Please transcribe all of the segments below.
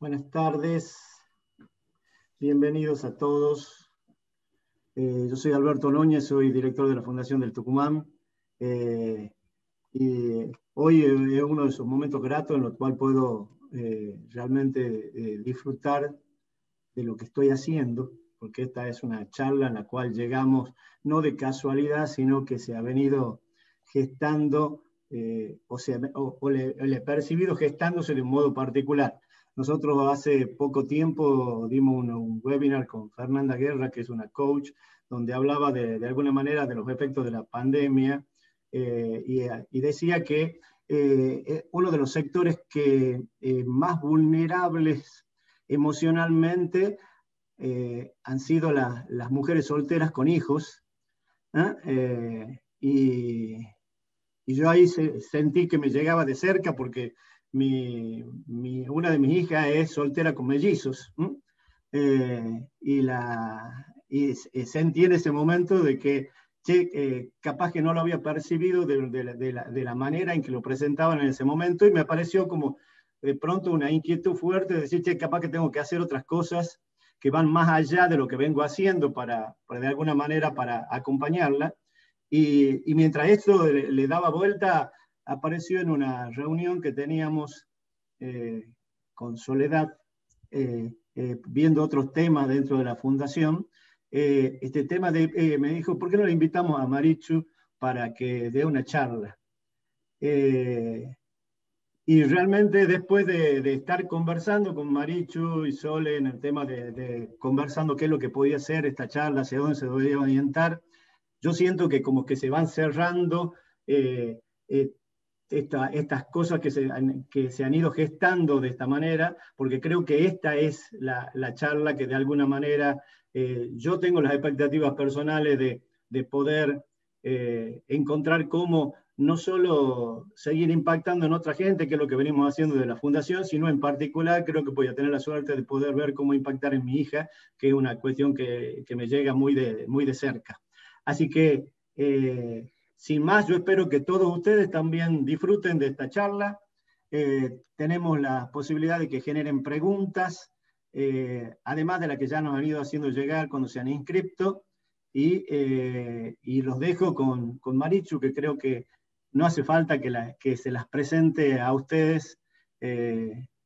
Buenas tardes, bienvenidos a todos. Eh, yo soy Alberto Núñez, soy director de la Fundación del Tucumán. Eh, y hoy es uno de esos momentos gratos en los cuales puedo eh, realmente disfrutar de lo que estoy haciendo, porque esta es una charla en la cual llegamos no de casualidad, sino que se ha venido gestando, o, sea, o, le, le he percibido gestándose de un modo particular. Nosotros hace poco tiempo dimos un, webinar con Fernanda Guerra, que es una coach, donde hablaba de, de alguna manera de los efectos de la pandemia eh, y, decía que eh, eh, uno de los sectores que más vulnerables emocionalmente han sido las mujeres solteras con hijos. Y, y, yo ahí sentí que me llegaba de cerca porque mi, una de mis hijas es soltera con mellizos. Eh, y, la, y sentí en ese momento de que che, capaz que no lo había percibido de, de, la, de, la, manera en que lo presentaban en ese momento y me pareció como de pronto una inquietud fuerte de decir, che, capaz que tengo que hacer otras cosas que van más allá de lo que vengo haciendo para, para de alguna manera para acompañarla. Y, y mientras esto le, le, daba vuelta, apareció en una reunión que teníamos eh, con Soledad, eh, eh, viendo otros temas dentro de la fundación. este tema de, me dijo, ¿por qué no le invitamos a Marichu para que dé una charla? y realmente después de, estar conversando con Marichu y Sole en el tema de, conversando qué es lo que podía ser esta charla, hacia dónde se debería orientar, yo siento que como que se van cerrando estas cosas que se, que se, han ido gestando de esta manera, porque creo que esta es la, la charla que de alguna manera eh, yo tengo las expectativas personales de, de poder eh, encontrar cómo no solo seguir impactando en otra gente, que es lo que venimos haciendo de la fundación, sino en particular creo que voy a tener la suerte de poder ver cómo impactar en mi hija, que es una cuestión que, que me llega muy de, muy de cerca. Así que eh, sin más, yo espero que todos ustedes también disfruten de esta charla. Eh, tenemos la posibilidad de que generen preguntas, eh, además de la que ya nos han ido haciendo llegar cuando se han inscrito. Y, eh, los dejo con, con, Marichu, que creo que no hace falta que, se las presente a ustedes.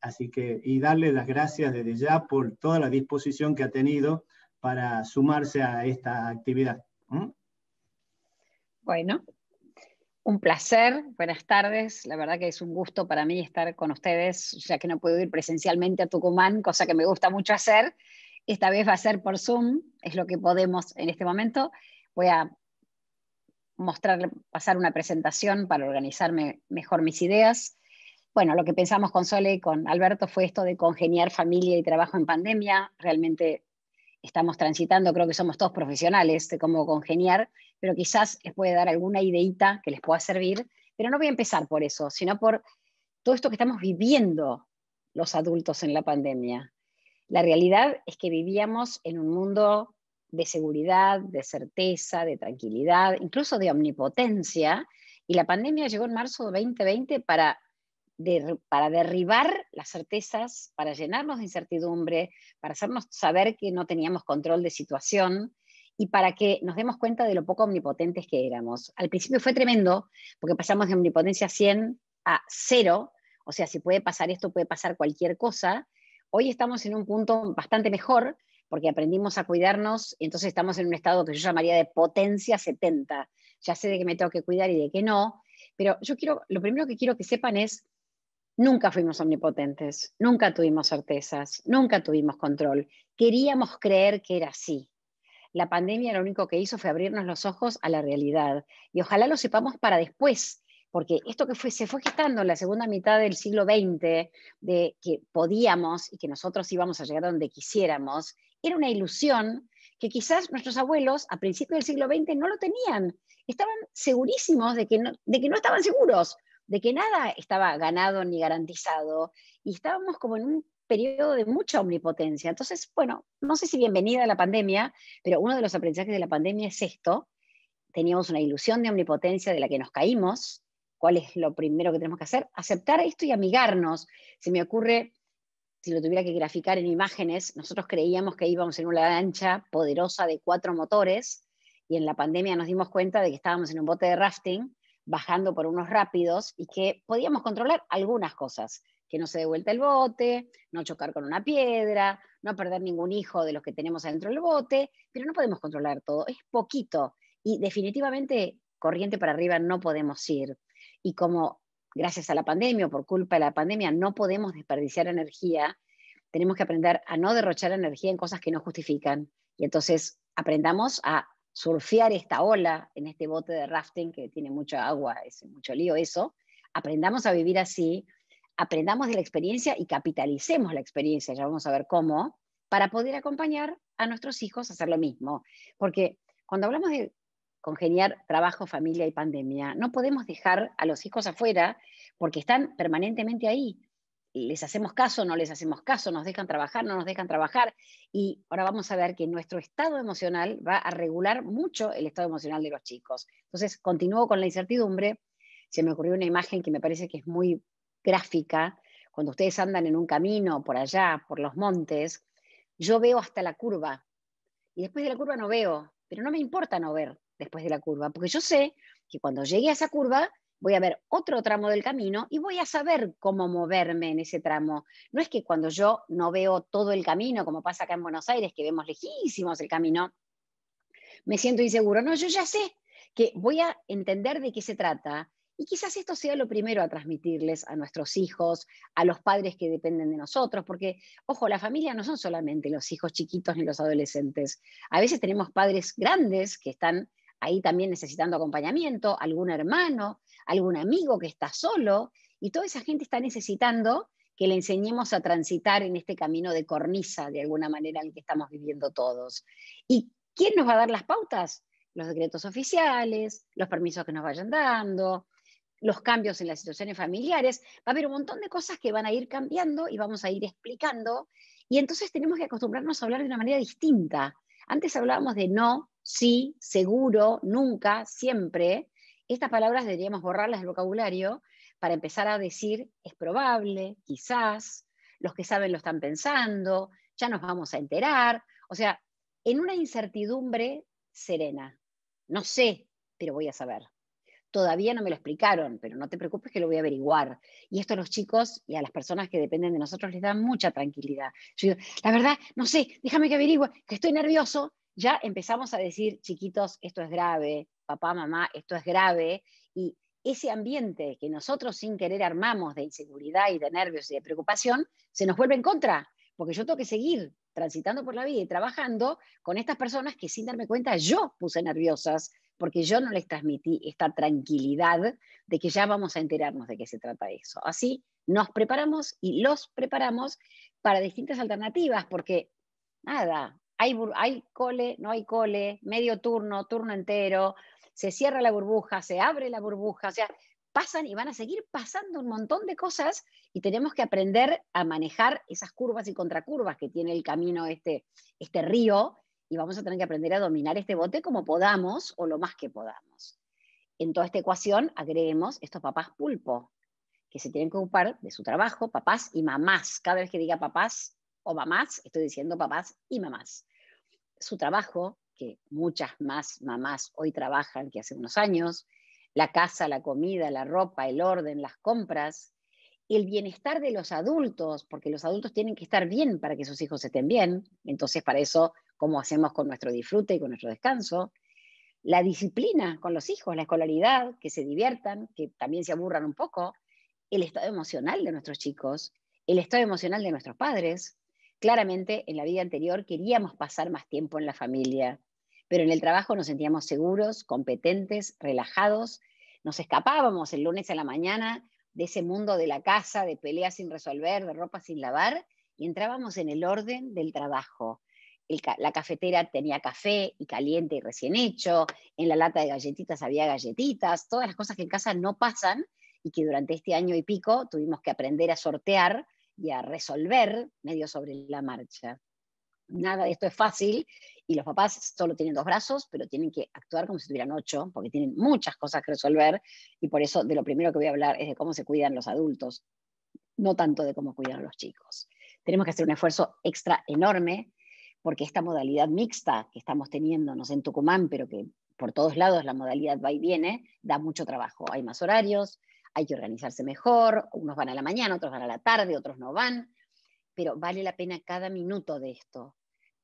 así que, y darle las gracias desde ya por toda la disposición que ha tenido para sumarse a esta actividad. Bueno, un placer, buenas tardes. La verdad que es un gusto para mí estar con ustedes, ya que no puedo ir presencialmente a Tucumán, cosa que me gusta mucho hacer. Esta vez va a ser por Zoom, es lo que podemos en este momento. Voy a mostrar, pasar una presentación para organizarme mejor mis ideas. Bueno, lo que pensamos con Sole y con Alberto fue esto de congeniar familia y trabajo en pandemia. Realmente estamos transitando, creo que somos todos profesionales de cómo congeniar, pero quizás les puede dar alguna ideita que les pueda servir. Pero no voy a empezar por eso, sino por todo esto que estamos viviendo los adultos en la pandemia. La realidad es que vivíamos en un mundo de seguridad, de certeza, de tranquilidad, incluso de omnipotencia, y la pandemia llegó en marzo de 2020 para para derribar las certezas, para llenarnos de incertidumbre, para hacernos saber que no teníamos control de situación y para que nos demos cuenta de lo poco omnipotentes que éramos. Al principio fue tremendo, porque pasamos de omnipotencia 100 a 0, o sea, si puede pasar esto, puede pasar cualquier cosa. Hoy estamos en un punto bastante mejor, porque aprendimos a cuidarnos, y entonces estamos en un estado que yo llamaría de potencia 70. Ya sé de qué me tengo que cuidar y de qué no, pero yo quiero, lo primero que quiero que sepan es Nunca fuimos omnipotentes, nunca tuvimos certezas, nunca tuvimos control. Queríamos creer que era así. La pandemia lo único que hizo fue abrirnos los ojos a la realidad y ojalá lo sepamos para después, porque esto que fue, se fue gestando en la segunda mitad del siglo XX, de que podíamos y que nosotros íbamos a llegar donde quisiéramos, era una ilusión que quizás nuestros abuelos a principios del siglo XX no lo tenían. Estaban segurísimos de que de que no estaban seguros, de que nada estaba ganado ni garantizado y estábamos como en un periodo de mucha omnipotencia. Entonces, bueno, no sé si bienvenida a la pandemia, pero uno de los aprendizajes de la pandemia es esto. Teníamos una ilusión de omnipotencia de la que nos caímos. ¿Cuál es lo primero que tenemos que hacer? Aceptar esto y amigarnos. Se me ocurre si lo tuviera que graficar en imágenes, nosotros creíamos que íbamos en una lancha poderosa de cuatro motores y en la pandemia nos dimos cuenta de que estábamos en un bote de rafting bajando por unos rápidos y que podíamos controlar algunas cosas, que no se dé vuelta el bote, no chocar con una piedra, no perder ningún hijo de los que tenemos adentro del bote, pero no podemos controlar todo, es poquito y definitivamente corriente para arriba no podemos ir. Y como gracias a la pandemia o por culpa de la pandemia no podemos desperdiciar energía, tenemos que aprender a no derrochar energía en cosas que no justifican. Y entonces aprendamos a surfear esta ola en este bote de rafting que tiene mucha agua, es mucho lío eso. Aprendamos a vivir así, aprendamos de la experiencia y capitalicemos la experiencia, ya vamos a ver cómo, para poder acompañar a nuestros hijos a hacer lo mismo. Porque cuando hablamos de congeniar trabajo, familia y pandemia. No podemos dejar a los hijos afuera porque están permanentemente ahí. Les hacemos caso, no les hacemos caso, nos dejan trabajar, no nos dejan trabajar. Y ahora vamos a ver que nuestro estado emocional va a regular mucho el estado emocional de los chicos. Entonces, continúo con la incertidumbre. Se me ocurrió una imagen que me parece que es muy gráfica. Cuando ustedes andan en un camino por allá, por los montes, yo veo hasta la curva. Y después de la curva no veo, pero no me importa no ver después de la curva, porque yo sé que cuando llegue a esa curva voy a ver otro tramo del camino y voy a saber cómo moverme en ese tramo. No es que cuando yo no veo todo el camino, como pasa acá en Buenos Aires, que vemos lejísimos el camino, me siento inseguro. No, yo ya sé que voy a entender de qué se trata y quizás esto sea lo primero a transmitirles a nuestros hijos, a los padres que dependen de nosotros, porque, ojo, la familia no son solamente los hijos chiquitos ni los adolescentes. A veces tenemos padres grandes que están ahí también necesitando acompañamiento, algún hermano, algún amigo que está solo, y toda esa gente está necesitando que le enseñemos a transitar en este camino de cornisa, de alguna manera, en el que estamos viviendo todos. ¿Y quién nos va a dar las pautas? Los decretos oficiales, los permisos que nos vayan dando, los cambios en las situaciones familiares. Va a haber un montón de cosas que van a ir cambiando y vamos a ir explicando. Y entonces tenemos que acostumbrarnos a hablar de una manera distinta. Antes hablábamos de no, sí, seguro, nunca, siempre. Estas palabras deberíamos borrarlas del vocabulario para empezar a decir es probable, quizás, los que saben lo están pensando, ya nos vamos a enterar. O sea, en una incertidumbre serena. No sé, pero voy a saber. Todavía no me lo explicaron, pero no te preocupes que lo voy a averiguar. Y esto a los chicos y a las personas que dependen de nosotros les da mucha tranquilidad. Yo digo, la verdad, no sé, déjame que averigüe, que estoy nervioso. Ya empezamos a decir, chiquitos, esto es grave, papá, mamá, esto es grave. Y ese ambiente que nosotros sin querer armamos de inseguridad y de nervios y de preocupación, se nos vuelve en contra, porque yo tengo que seguir transitando por la vida y trabajando con estas personas que sin darme cuenta yo puse nerviosas porque yo no les transmití esta tranquilidad de que ya vamos a enterarnos de qué se trata eso. Así nos preparamos y los preparamos para distintas alternativas, porque nada, hay, hay cole, no hay cole, medio turno, turno entero, se cierra la burbuja, se abre la burbuja, o sea, pasan y van a seguir pasando un montón de cosas y tenemos que aprender a manejar esas curvas y contracurvas que tiene el camino, este, este río, y vamos a tener que aprender a dominar este bote como podamos o lo más que podamos. En toda esta ecuación agreguemos estos papás pulpo, que se tienen que ocupar de su trabajo, papás y mamás. Cada vez que diga papás o mamás, estoy diciendo papás y mamás. Su trabajo, que muchas más mamás hoy trabajan que hace unos años, la casa, la comida, la ropa, el orden, las compras, el bienestar de los adultos, porque los adultos tienen que estar bien para que sus hijos estén bien. Entonces, para eso cómo hacemos con nuestro disfrute y con nuestro descanso, la disciplina con los hijos, la escolaridad, que se diviertan, que también se aburran un poco, el estado emocional de nuestros chicos, el estado emocional de nuestros padres. Claramente en la vida anterior queríamos pasar más tiempo en la familia, pero en el trabajo nos sentíamos seguros, competentes, relajados, nos escapábamos el lunes a la mañana de ese mundo de la casa, de peleas sin resolver, de ropa sin lavar, y entrábamos en el orden del trabajo, la cafetera tenía café y caliente y recién hecho, en la lata de galletitas había galletitas, todas las cosas que en casa no pasan y que durante este año y pico tuvimos que aprender a sortear y a resolver medio sobre la marcha. Nada de esto es fácil y los papás solo tienen dos brazos, pero tienen que actuar como si tuvieran ocho, porque tienen muchas cosas que resolver y por eso de lo primero que voy a hablar es de cómo se cuidan los adultos, no tanto de cómo cuidan los chicos. Tenemos que hacer un esfuerzo extra enorme porque esta modalidad mixta que estamos teniendo, no sé, en Tucumán, pero que por todos lados la modalidad va y viene, da mucho trabajo. Hay más horarios, hay que organizarse mejor, unos van a la mañana, otros van a la tarde, otros no van, pero vale la pena cada minuto de esto,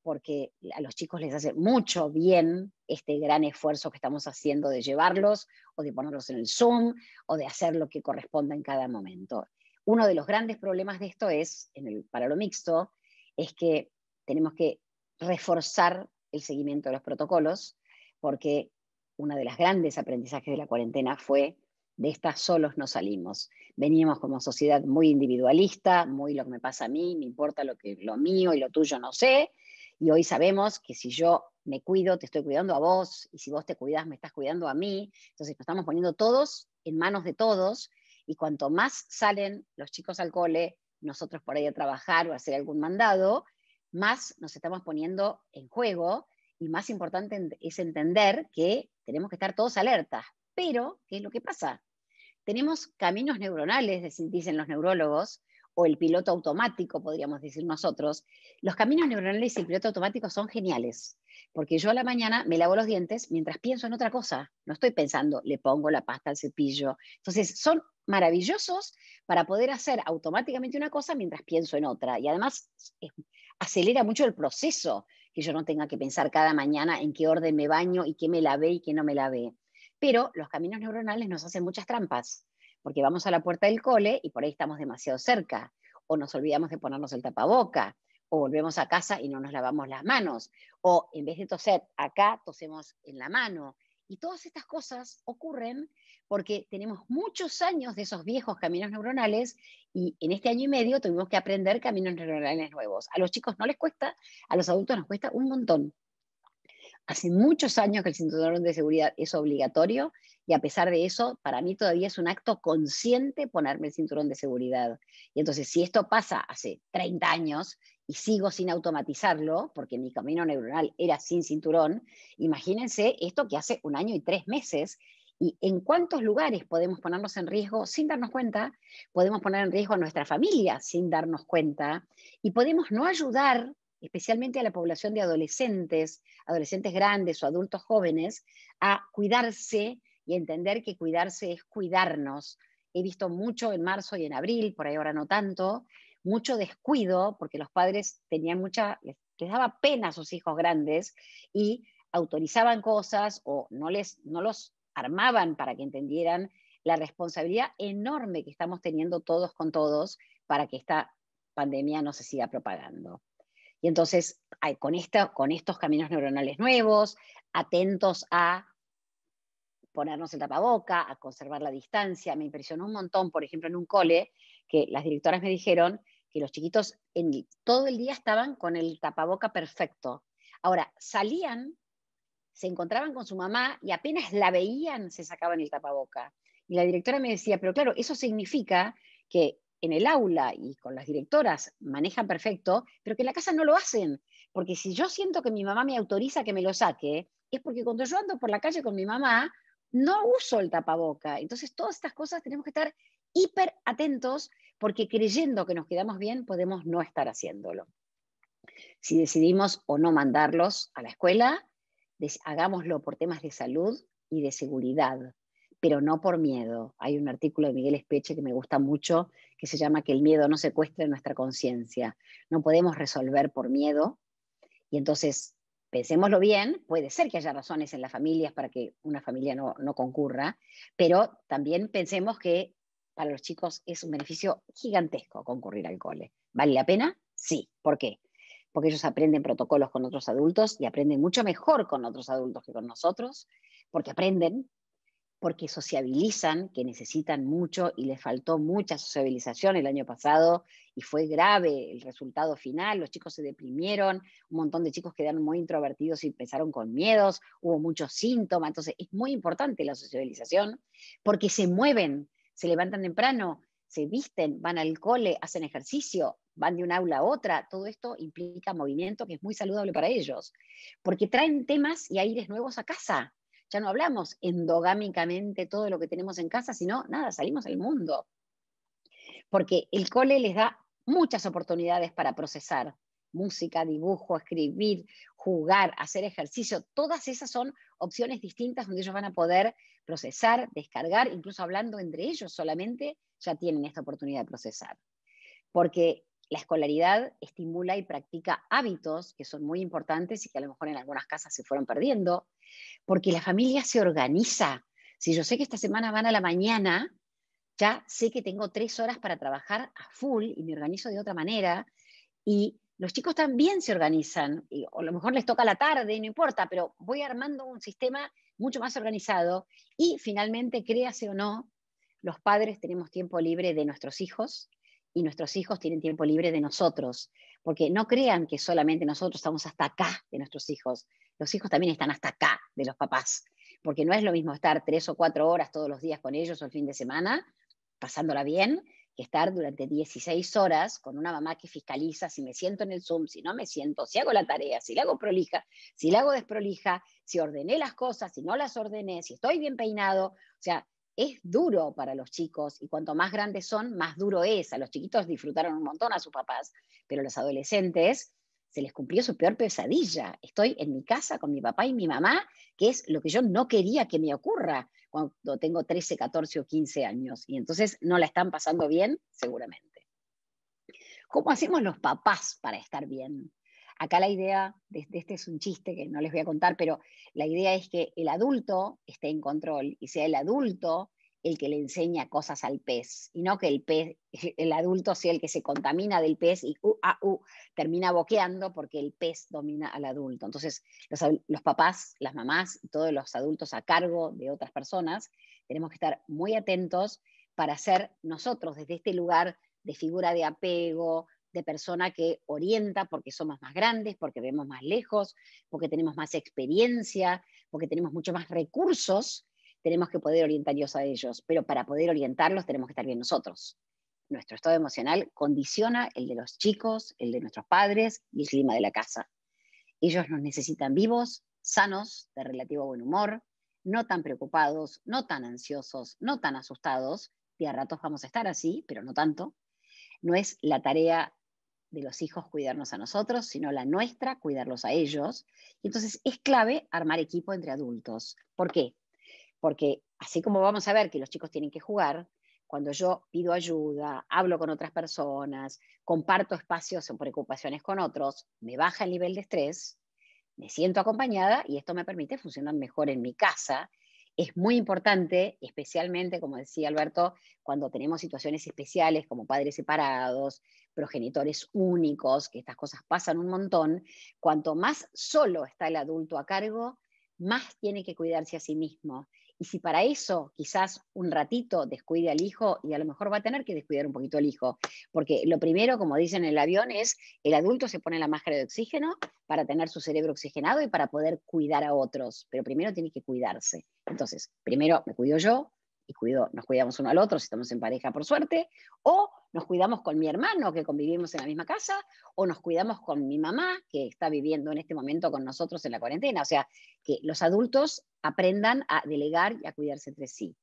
porque a los chicos les hace mucho bien este gran esfuerzo que estamos haciendo de llevarlos o de ponerlos en el Zoom o de hacer lo que corresponda en cada momento. Uno de los grandes problemas de esto es, en el, para lo mixto, es que tenemos que reforzar el seguimiento de los protocolos, porque una de las grandes aprendizajes de la cuarentena fue de estas solos no salimos. Veníamos como sociedad muy individualista, muy lo que me pasa a mí, me importa lo, que, lo mío y lo tuyo no sé, y hoy sabemos que si yo me cuido, te estoy cuidando a vos, y si vos te cuidas, me estás cuidando a mí. Entonces nos estamos poniendo todos en manos de todos, y cuanto más salen los chicos al cole, nosotros por ahí a trabajar o a hacer algún mandado, más nos estamos poniendo en juego y más importante es entender que tenemos que estar todos alertas. Pero, ¿qué es lo que pasa? Tenemos caminos neuronales, dicen los neurólogos, o el piloto automático, podríamos decir nosotros. Los caminos neuronales y el piloto automático son geniales, porque yo a la mañana me lavo los dientes mientras pienso en otra cosa. No estoy pensando, le pongo la pasta al cepillo. Entonces, son maravillosos para poder hacer automáticamente una cosa mientras pienso en otra. Y además acelera mucho el proceso, que yo no tenga que pensar cada mañana en qué orden me baño y qué me lavé y qué no me lavé. Pero los caminos neuronales nos hacen muchas trampas, porque vamos a la puerta del cole y por ahí estamos demasiado cerca, o nos olvidamos de ponernos el tapaboca, o volvemos a casa y no nos lavamos las manos, o en vez de toser acá, tosemos en la mano. Y todas estas cosas ocurren porque tenemos muchos años de esos viejos caminos neuronales y en este año y medio tuvimos que aprender caminos neuronales nuevos. A los chicos no les cuesta, a los adultos nos cuesta un montón. Hace muchos años que el cinturón de seguridad es obligatorio y a pesar de eso, para mí todavía es un acto consciente ponerme el cinturón de seguridad. Y entonces, si esto pasa hace 30 años y sigo sin automatizarlo, porque mi camino neuronal era sin cinturón, imagínense esto que hace un año y tres meses y en cuántos lugares podemos ponernos en riesgo sin darnos cuenta, podemos poner en riesgo a nuestra familia sin darnos cuenta, y podemos no ayudar especialmente a la población de adolescentes, adolescentes grandes o adultos jóvenes, a cuidarse y entender que cuidarse es cuidarnos. He visto mucho en marzo y en abril, por ahí ahora no tanto, mucho descuido, porque los padres tenían mucha, les, daba pena a sus hijos grandes y autorizaban cosas o no, les, no los armaban para que entendieran la responsabilidad enorme que estamos teniendo todos con todos para que esta pandemia no se siga propagando. Y entonces, con, con estos caminos neuronales nuevos, atentos a ponernos el tapaboca, a conservar la distancia. Me impresionó un montón, por ejemplo, en un cole, que las directoras me dijeron que los chiquitos en, todo el día estaban con el tapaboca perfecto. Ahora, salían se encontraban con su mamá y apenas la veían se sacaban el tapaboca. Y la directora me decía, pero claro, eso significa que en el aula y con las directoras manejan perfecto, pero que en la casa no lo hacen. Porque si yo siento que mi mamá me autoriza que me lo saque, es porque cuando yo ando por la calle con mi mamá, no uso el tapaboca. Entonces, todas estas cosas tenemos que estar hiper atentos porque creyendo que nos quedamos bien, podemos no estar haciéndolo. Si decidimos o no mandarlos a la escuela, hagámoslo por temas de salud y de seguridad, pero no por miedo. Hay un artículo de Miguel Espeche que me gusta mucho, que se llama Que el miedo no secuestre nuestra conciencia. No podemos resolver por miedo, y entonces pensémoslo bien, puede ser que haya razones en las familias para que una familia no, no concurra, pero también pensemos que para los chicos es un beneficio gigantesco concurrir al cole. ¿Vale la pena? Sí. ¿Por qué? porque ellos aprenden protocolos con otros adultos y aprenden mucho mejor con otros adultos que con nosotros, porque aprenden, porque sociabilizan, que necesitan mucho y les faltó mucha sociabilización el año pasado y fue grave el resultado final, los chicos se deprimieron, un montón de chicos quedaron muy introvertidos y empezaron con miedos, hubo muchos síntomas, entonces es muy importante la sociabilización porque se mueven, se levantan temprano, se visten, van al cole, hacen ejercicio, van de un aula a otra, todo esto implica movimiento que es muy saludable para ellos, porque traen temas y aires nuevos a casa. Ya no hablamos endogámicamente todo lo que tenemos en casa, sino nada, salimos al mundo. Porque el cole les da muchas oportunidades para procesar. Música, dibujo, escribir, jugar, hacer ejercicio, todas esas son opciones distintas donde ellos van a poder procesar, descargar, incluso hablando entre ellos solamente, ya tienen esta oportunidad de procesar. Porque la escolaridad estimula y practica hábitos que son muy importantes y que a lo mejor en algunas casas se fueron perdiendo, porque la familia se organiza. Si yo sé que esta semana van a la mañana, ya sé que tengo tres horas para trabajar a full y me organizo de otra manera. Y los chicos también se organizan, o a lo mejor les toca la tarde, no importa, pero voy armando un sistema mucho más organizado y finalmente, créase o no, los padres tenemos tiempo libre de nuestros hijos, y nuestros hijos tienen tiempo libre de nosotros, porque no crean que solamente nosotros estamos hasta acá de nuestros hijos, los hijos también están hasta acá de los papás, porque no es lo mismo estar tres o cuatro horas todos los días con ellos o el fin de semana, pasándola bien, estar durante 16 horas con una mamá que fiscaliza si me siento en el Zoom, si no me siento, si hago la tarea, si la hago prolija, si la hago desprolija, si ordené las cosas, si no las ordené, si estoy bien peinado. O sea, es duro para los chicos y cuanto más grandes son, más duro es. A los chiquitos disfrutaron un montón a sus papás, pero los adolescentes se les cumplió su peor pesadilla. Estoy en mi casa con mi papá y mi mamá, que es lo que yo no quería que me ocurra cuando tengo 13, 14 o 15 años. Y entonces no la están pasando bien, seguramente. ¿Cómo hacemos los papás para estar bien? Acá la idea, de, este es un chiste que no les voy a contar, pero la idea es que el adulto esté en control y sea el adulto el que le enseña cosas al pez y no que el pez, el adulto sea el que se contamina del pez y uh, ah, uh, termina boqueando porque el pez domina al adulto. Entonces, los, los, papás, las mamás todos los adultos a cargo de otras personas tenemos que estar muy atentos para ser nosotros desde este lugar de figura de apego, de persona que orienta porque somos más grandes, porque vemos más lejos, porque tenemos más experiencia, porque tenemos mucho más recursos, tenemos que poder orientarlos a ellos. Pero para poder orientarlos tenemos que estar bien nosotros. Nuestro estado emocional condiciona el de los chicos, el de nuestros padres y el clima de la casa. Ellos nos necesitan vivos, sanos, de relativo buen humor, no tan preocupados, no tan ansiosos, no tan asustados. Y a ratos vamos a estar así, pero no tanto. No es la tarea de los hijos cuidarnos a nosotros, sino la nuestra cuidarlos a ellos. Entonces es clave armar equipo entre adultos. ¿Por qué? Porque así como vamos a ver que los chicos tienen que jugar, cuando yo pido ayuda, hablo con otras personas, comparto espacios o preocupaciones con otros, me baja el nivel de estrés, me siento acompañada y esto me permite funcionar mejor en mi casa es muy importante, especialmente, como decía Alberto, cuando tenemos situaciones especiales como padres separados, progenitores únicos, que estas cosas pasan un montón, cuanto más solo está el adulto a cargo, más tiene que cuidarse a sí mismo. Y si para eso quizás un ratito descuide al hijo, y a lo mejor va a tener que descuidar un poquito al hijo, porque lo primero, como dicen en el avión, es el adulto se pone la máscara de oxígeno para tener su cerebro oxigenado y para poder cuidar a otros, pero primero tiene que cuidarse. Entonces, primero me cuido yo, y cuido, nos cuidamos uno al otro si estamos en pareja por suerte, o nos cuidamos con mi hermano que convivimos en la misma casa, o nos cuidamos con mi mamá que está viviendo en este momento con nosotros en la cuarentena. O sea, que los adultos aprendan a delegar y a cuidarse entre sí.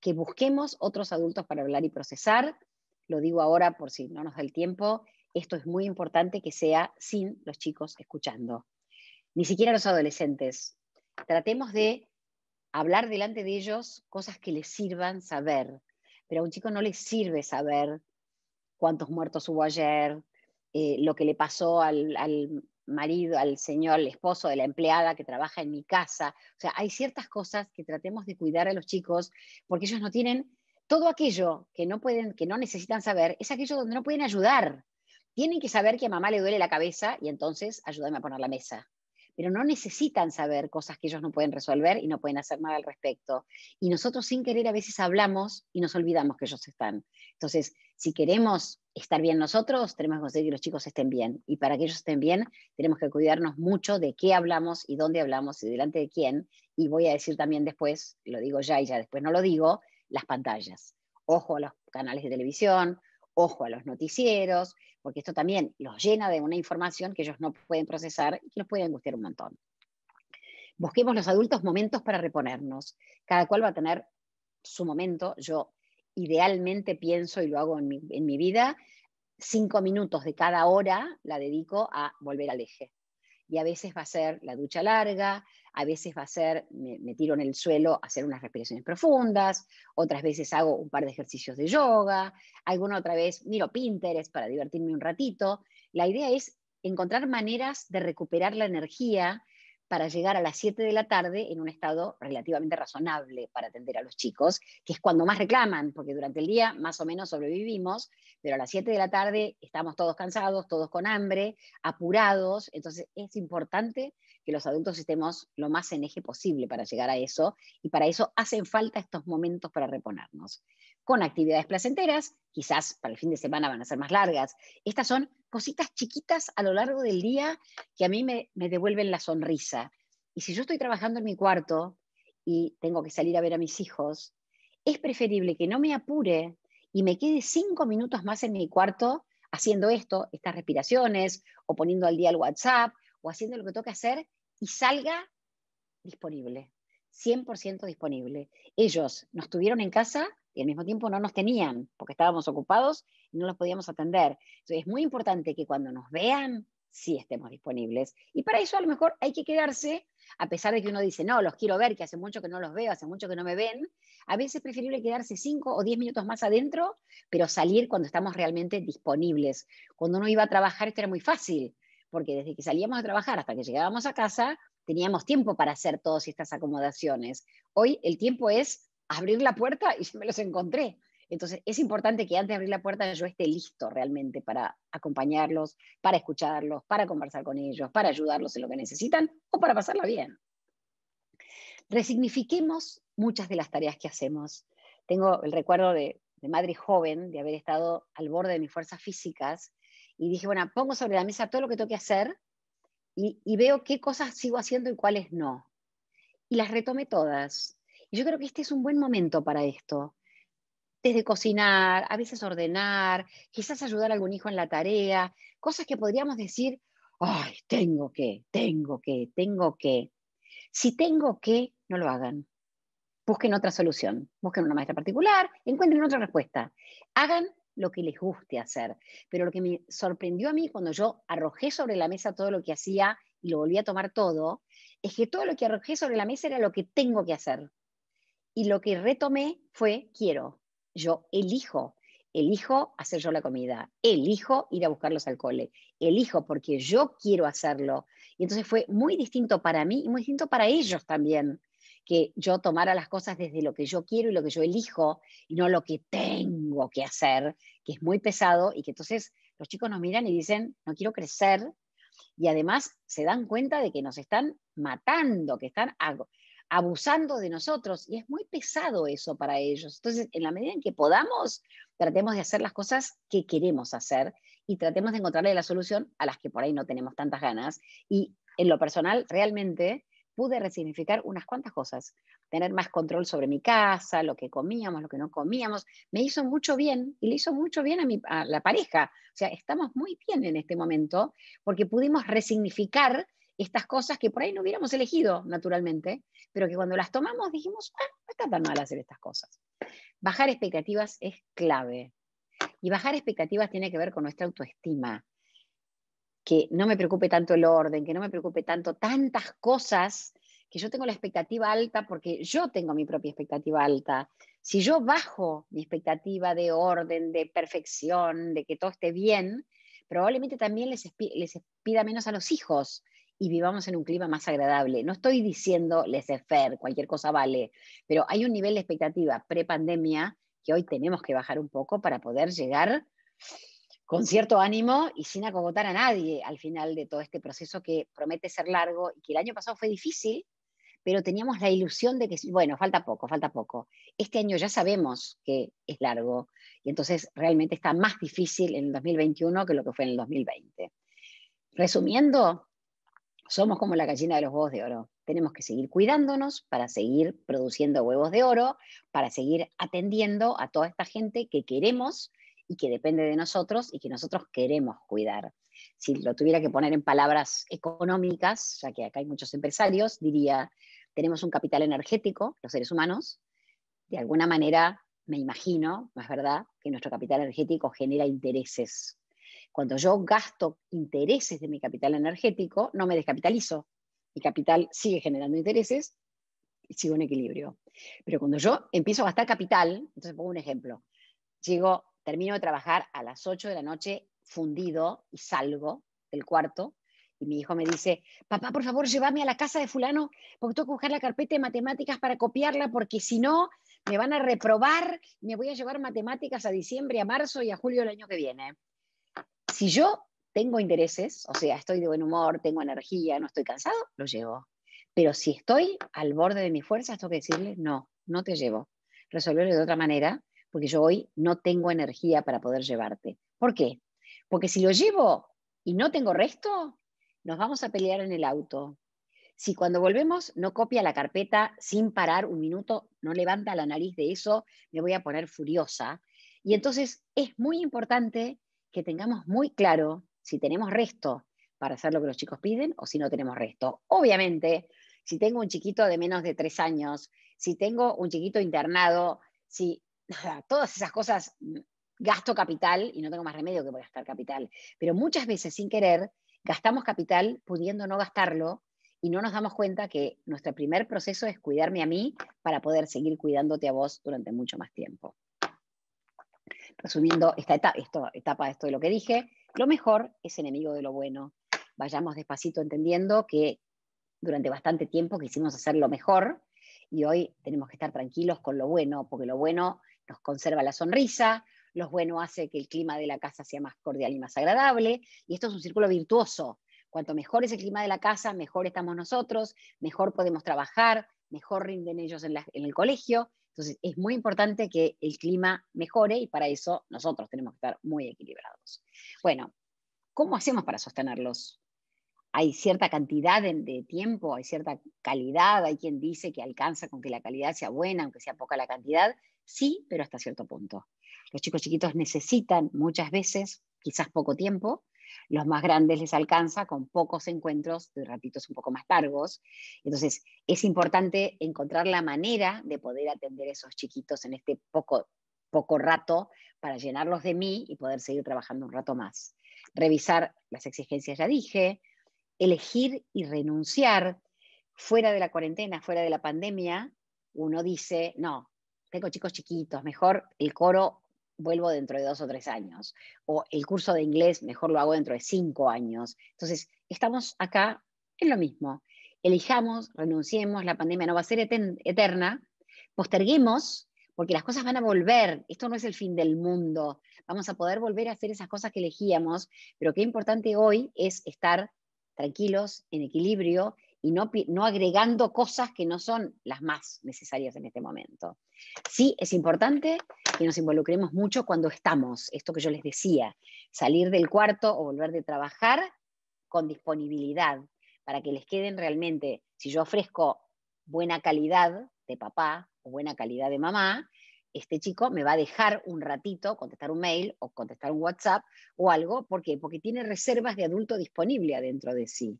Que busquemos otros adultos para hablar y procesar. Lo digo ahora por si no nos da el tiempo. Esto es muy importante que sea sin los chicos escuchando. Ni siquiera los adolescentes. Tratemos de hablar delante de ellos cosas que les sirvan saber. Pero a un chico no le sirve saber cuántos muertos hubo ayer, eh, lo que le pasó al, marido, al señor, al esposo de la empleada que trabaja en mi casa. O sea, hay ciertas cosas que tratemos de cuidar a los chicos porque ellos no tienen todo aquello que no pueden, que no necesitan saber, es aquello donde no pueden ayudar. Tienen que saber que a mamá le duele la cabeza y entonces ayúdame a poner la mesa pero no necesitan saber cosas que ellos no pueden resolver y no pueden hacer nada al respecto. Y nosotros sin querer a veces hablamos y nos olvidamos que ellos están. Entonces, si queremos estar bien nosotros, tenemos que conseguir que los chicos estén bien. Y para que ellos estén bien, tenemos que cuidarnos mucho de qué hablamos y dónde hablamos y delante de quién. Y voy a decir también después, lo digo ya y ya después no lo digo, las pantallas. Ojo a los canales de televisión, ojo a los noticieros, porque esto también los llena de una información que ellos no pueden procesar y que los puede angustiar un montón. Busquemos los adultos momentos para reponernos. Cada cual va a tener su momento. Yo idealmente pienso y lo hago en mi, vida, cinco minutos de cada hora la dedico a volver al eje. Y a veces va a ser la ducha larga, a veces va a ser, me, tiro en el suelo hacer unas respiraciones profundas, otras veces hago un par de ejercicios de yoga, alguna otra vez miro Pinterest para divertirme un ratito. La idea es encontrar maneras de recuperar la energía para llegar a las 7 de la tarde en un estado relativamente razonable para atender a los chicos, que es cuando más reclaman, porque durante el día más o menos sobrevivimos, pero a las 7 de la tarde estamos todos cansados, todos con hambre, apurados, entonces es importante que los adultos estemos lo más en eje posible para llegar a eso, y para eso hacen falta estos momentos para reponernos. Con actividades placenteras, quizás para el fin de semana van a ser más largas. Estas son cositas chiquitas a lo largo del día que a mí me, devuelven la sonrisa. Y si yo estoy trabajando en mi cuarto y tengo que salir a ver a mis hijos, es preferible que no me apure y me quede cinco minutos más en mi cuarto haciendo esto, estas respiraciones, o poniendo al día el WhatsApp, o haciendo lo que que hacer y salga disponible, 100% disponible. Ellos nos tuvieron en casa y al mismo tiempo no nos tenían porque estábamos ocupados y no los podíamos atender. Entonces es muy importante que cuando nos vean, sí estemos disponibles. Y para eso a lo mejor hay que quedarse, a pesar de que uno dice, no, los quiero ver, que hace mucho que no los veo, hace mucho que no me ven, a veces es preferible quedarse cinco o diez minutos más adentro, pero salir cuando estamos realmente disponibles. Cuando uno iba a trabajar esto era muy fácil, porque desde que salíamos a trabajar hasta que llegábamos a casa, teníamos tiempo para hacer todas estas acomodaciones. Hoy el tiempo es abrir la puerta y me los encontré. Entonces, es importante que antes de abrir la puerta yo esté listo realmente para acompañarlos, para escucharlos, para conversar con ellos, para ayudarlos en lo que necesitan o para pasarla bien. Resignifiquemos muchas de las tareas que hacemos. Tengo el recuerdo de, madre joven, de haber estado al borde de mis fuerzas físicas y dije, bueno, pongo sobre la mesa todo lo que tengo que hacer y, veo qué cosas sigo haciendo y cuáles no. Y las retomé todas y yo creo que este es un buen momento para esto. Desde cocinar, a veces ordenar, quizás ayudar a algún hijo en la tarea, cosas que podríamos decir, ay, tengo que, tengo que, tengo que. Si tengo que, no lo hagan. Busquen otra solución, busquen una maestra particular, encuentren otra respuesta. Hagan lo que les guste hacer. Pero lo que me sorprendió a mí cuando yo arrojé sobre la mesa todo lo que hacía y lo volví a tomar todo, es que todo lo que arrojé sobre la mesa era lo que tengo que hacer. Y lo que retomé fue, quiero, yo elijo, elijo hacer yo la comida, elijo ir a buscarlos al cole, elijo porque yo quiero hacerlo. Y entonces fue muy distinto para mí y muy distinto para ellos también, que yo tomara las cosas desde lo que yo quiero y lo que yo elijo y no lo que tengo que hacer, que es muy pesado y que entonces los chicos nos miran y dicen, no quiero crecer. Y además se dan cuenta de que nos están matando, que están abusando de nosotros y es muy pesado eso para ellos. Entonces, en la medida en que podamos, tratemos de hacer las cosas que queremos hacer y tratemos de encontrarle la solución a las que por ahí no tenemos tantas ganas. Y en lo personal, realmente pude resignificar unas cuantas cosas. Tener más control sobre mi casa, lo que comíamos, lo que no comíamos. Me hizo mucho bien y le hizo mucho bien a, mi, a la pareja. O sea, estamos muy bien en este momento porque pudimos resignificar estas cosas que por ahí no hubiéramos elegido naturalmente, pero que cuando las tomamos dijimos, ah, no está tan mal hacer estas cosas. Bajar expectativas es clave. Y bajar expectativas tiene que ver con nuestra autoestima. Que no me preocupe tanto el orden, que no me preocupe tanto tantas cosas, que yo tengo la expectativa alta porque yo tengo mi propia expectativa alta. Si yo bajo mi expectativa de orden, de perfección, de que todo esté bien, probablemente también les, pida menos a los hijos, y vivamos en un clima más agradable. No estoy diciendo laissez-faire, cualquier cosa vale, pero hay un nivel de expectativa pre-pandemia que hoy tenemos que bajar un poco para poder llegar con cierto ánimo y sin acogotar a nadie al final de todo este proceso que promete ser largo y que el año pasado fue difícil, pero teníamos la ilusión de que, bueno, falta poco, falta poco. Este año ya sabemos que es largo y entonces realmente está más difícil en el 2021 que lo que fue en el 2020. Resumiendo, somos como la gallina de los huevos de oro. Tenemos que seguir cuidándonos para seguir produciendo huevos de oro, para seguir atendiendo a toda esta gente que queremos y que depende de nosotros y que nosotros queremos cuidar. Si lo tuviera que poner en palabras económicas, ya que acá hay muchos empresarios, diría, tenemos un capital energético, los seres humanos, de alguna manera me imagino, no es verdad, que nuestro capital energético genera intereses Cuando yo gasto intereses de mi capital energético, no me descapitalizo. Mi capital sigue generando intereses y sigo en equilibrio. Pero cuando yo empiezo a gastar capital, entonces pongo un ejemplo. Llego, termino de trabajar a las 8 de la noche fundido y salgo del cuarto y mi hijo me dice, papá, por favor, llévame a la casa de fulano porque tengo que buscar la carpeta de matemáticas para copiarla porque si no, me van a reprobar, me voy a llevar matemáticas a diciembre, a marzo y a julio del año que viene. Si yo tengo intereses, o sea, estoy de buen humor, tengo energía, no estoy cansado, lo llevo. Pero si estoy al borde de mi fuerza, tengo que decirle, no, no te llevo. Resolverlo de otra manera, porque yo hoy no tengo energía para poder llevarte. ¿Por qué? Porque si lo llevo y no tengo resto, nos vamos a pelear en el auto. Si cuando volvemos no copia la carpeta sin parar un minuto, no levanta la nariz de eso, me voy a poner furiosa. Y entonces es muy importante que tengamos muy claro si tenemos resto para hacer lo que los chicos piden o si no tenemos resto. Obviamente, si tengo un chiquito de menos de tres años, si tengo un chiquito internado, si todas esas cosas mm, gasto capital y no tengo más remedio que gastar capital. Pero muchas veces sin querer gastamos capital pudiendo no gastarlo y no nos damos cuenta que nuestro primer proceso es cuidarme a mí para poder seguir cuidándote a vos durante mucho más tiempo. Resumiendo esta etapa, esto, etapa esto de lo que dije, lo mejor es enemigo de lo bueno. Vayamos despacito entendiendo que durante bastante tiempo quisimos hacer lo mejor y hoy tenemos que estar tranquilos con lo bueno, porque lo bueno nos conserva la sonrisa, lo bueno hace que el clima de la casa sea más cordial y más agradable, y esto es un círculo virtuoso. Cuanto mejor es el clima de la casa, mejor estamos nosotros, mejor podemos trabajar, mejor rinden ellos en, en el colegio, entonces, es muy importante que el clima mejore y para eso nosotros tenemos que estar muy equilibrados. Bueno, ¿cómo hacemos para sostenerlos? Hay cierta cantidad de, tiempo, hay cierta calidad, hay quien dice que alcanza con que la calidad sea buena, aunque sea poca la cantidad. Sí, pero hasta cierto punto. Los chicos chiquitos necesitan muchas veces, quizás poco tiempo, los más grandes les alcanza con pocos encuentros de ratitos un poco más largos. Entonces, es importante encontrar la manera de poder atender a esos chiquitos en este poco, poco rato para llenarlos de mí y poder seguir trabajando un rato más. Revisar las exigencias, ya dije, elegir y renunciar fuera de la cuarentena, fuera de la pandemia, uno dice, no, tengo chicos chiquitos, mejor el coro vuelvo dentro de dos o tres años. O el curso de inglés mejor lo hago dentro de cinco años. Entonces, estamos acá en lo mismo. Elijamos, renunciemos, la pandemia no va a ser eterna, posterguemos, porque las cosas van a volver. Esto no es el fin del mundo. Vamos a poder volver a hacer esas cosas que elegíamos, pero qué importante hoy es estar tranquilos, en equilibrio y no, agregando cosas que no son las más necesarias en este momento. Sí, es importante que nos involucremos mucho cuando estamos, esto que yo les decía, salir del cuarto o volver de trabajar con disponibilidad, para que les queden realmente, si yo ofrezco buena calidad de papá o buena calidad de mamá, este chico me va a dejar un ratito contestar un mail o contestar un WhatsApp o algo. ¿Por qué? Porque tiene reservas de adulto disponible adentro de sí.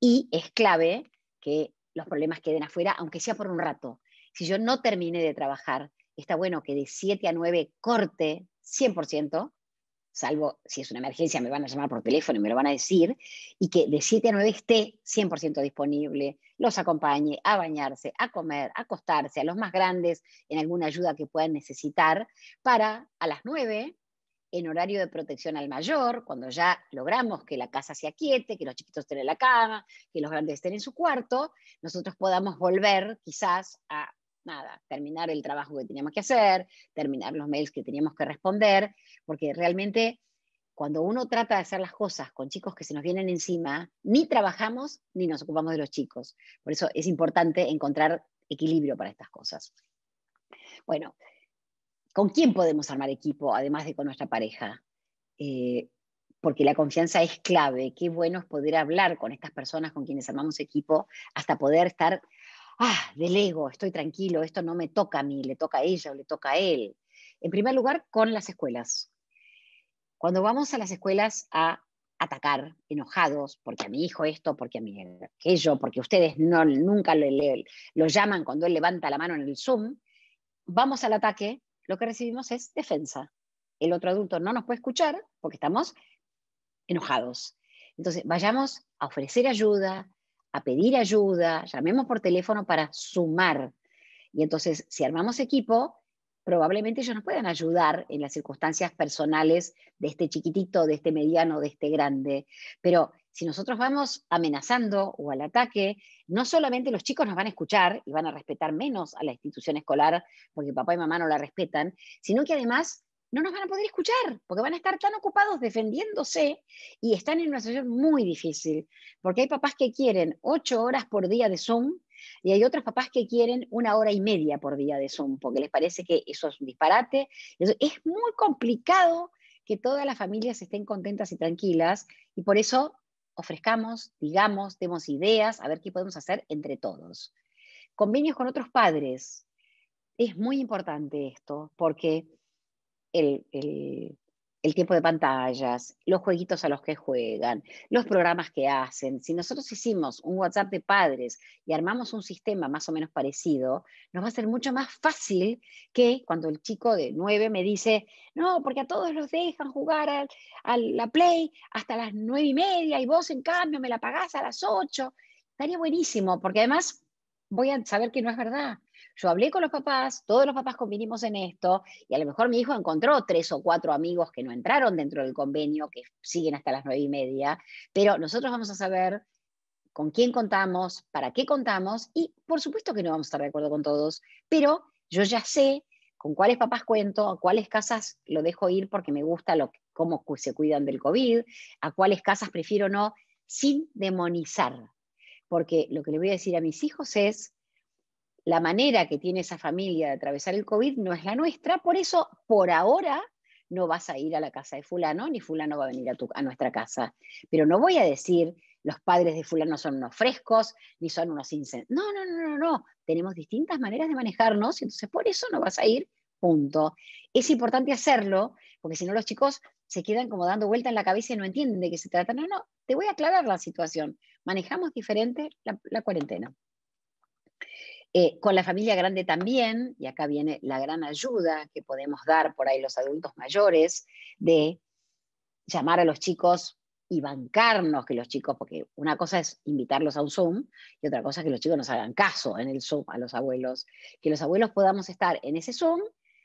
Y es clave que los problemas queden afuera, aunque sea por un rato. Si yo no terminé de trabajar, está bueno que de 7 a 9 corte 100%, salvo si es una emergencia, me van a llamar por teléfono y me lo van a decir, y que de 7 a 9 esté 100% disponible, los acompañe a bañarse, a comer, a acostarse, a los más grandes en alguna ayuda que puedan necesitar, para a las 9 en horario de protección al mayor, cuando ya logramos que la casa se aquiete, que los chiquitos estén en la cama, que los grandes estén en su cuarto, nosotros podamos volver quizás a nada, terminar el trabajo que teníamos que hacer, terminar los mails que teníamos que responder, porque realmente cuando uno trata de hacer las cosas con chicos que se nos vienen encima, ni trabajamos ni nos ocupamos de los chicos. Por eso es importante encontrar equilibrio para estas cosas. Bueno, ¿con quién podemos armar equipo además de con nuestra pareja? Eh, porque la confianza es clave. Qué bueno es poder hablar con estas personas con quienes armamos equipo hasta poder estar ah, ego, estoy tranquilo, esto no me toca a mí, le toca a ella o le toca a él. En primer lugar, con las escuelas. Cuando vamos a las escuelas a atacar, enojados, porque a mi hijo esto, porque a mí aquello, porque ustedes no, nunca lo, lo llaman cuando él levanta la mano en el Zoom, vamos al ataque, lo que recibimos es defensa. El otro adulto no nos puede escuchar porque estamos enojados. Entonces, vayamos a ofrecer ayuda, a pedir ayuda, llamemos por teléfono para sumar. Y entonces, si armamos equipo, probablemente ellos nos puedan ayudar en las circunstancias personales de este chiquitito, de este mediano, de este grande. Pero si nosotros vamos amenazando o al ataque, no solamente los chicos nos van a escuchar y van a respetar menos a la institución escolar porque papá y mamá no la respetan, sino que además no nos van a poder escuchar, porque van a estar tan ocupados defendiéndose y están en una situación muy difícil, porque hay papás que quieren ocho horas por día de Zoom y hay otros papás que quieren una hora y media por día de Zoom, porque les parece que eso es un disparate. Es muy complicado que todas las familias estén contentas y tranquilas y por eso ofrezcamos, digamos, demos ideas, a ver qué podemos hacer entre todos. Convenios con otros padres. Es muy importante esto, porque el, el tiempo de pantallas, los jueguitos a los que juegan, los programas que hacen. Si nosotros hicimos un WhatsApp de padres y armamos un sistema más o menos parecido, nos va a ser mucho más fácil que cuando el chico de nueve me dice, no, porque a todos los dejan jugar a, la Play hasta las nueve y media y vos en cambio me la pagás a las ocho. Estaría buenísimo, porque además voy a saber que no es verdad. Yo hablé con los papás, todos los papás convinimos en esto, y a lo mejor mi hijo encontró tres o cuatro amigos que no entraron dentro del convenio, que siguen hasta las nueve y media, pero nosotros vamos a saber con quién contamos, para qué contamos, y por supuesto que no vamos a estar de acuerdo con todos, pero yo ya sé con cuáles papás cuento, a cuáles casas lo dejo ir porque me gusta lo, cómo se cuidan del COVID, a cuáles casas prefiero no, sin demonizar. Porque lo que le voy a decir a mis hijos es, la manera que tiene esa familia de atravesar el COVID no es la nuestra, por eso por ahora no vas a ir a la casa de fulano, ni fulano va a venir a, a nuestra casa. Pero no voy a decir, los padres de fulano son unos frescos, ni son unos incendios. No, no, no, no, no. Tenemos distintas maneras de manejarnos, entonces por eso no vas a ir, punto. Es importante hacerlo, porque si no los chicos se quedan como dando vuelta en la cabeza y no entienden de qué se trata. No, no, te voy a aclarar la situación. Manejamos diferente la cuarentena. Eh, con la familia grande también, y acá viene la gran ayuda que podemos dar por ahí los adultos mayores, de llamar a los chicos y bancarnos que los chicos, porque una cosa es invitarlos a un Zoom y otra cosa es que los chicos nos hagan caso en el Zoom a los abuelos, que los abuelos podamos estar en ese Zoom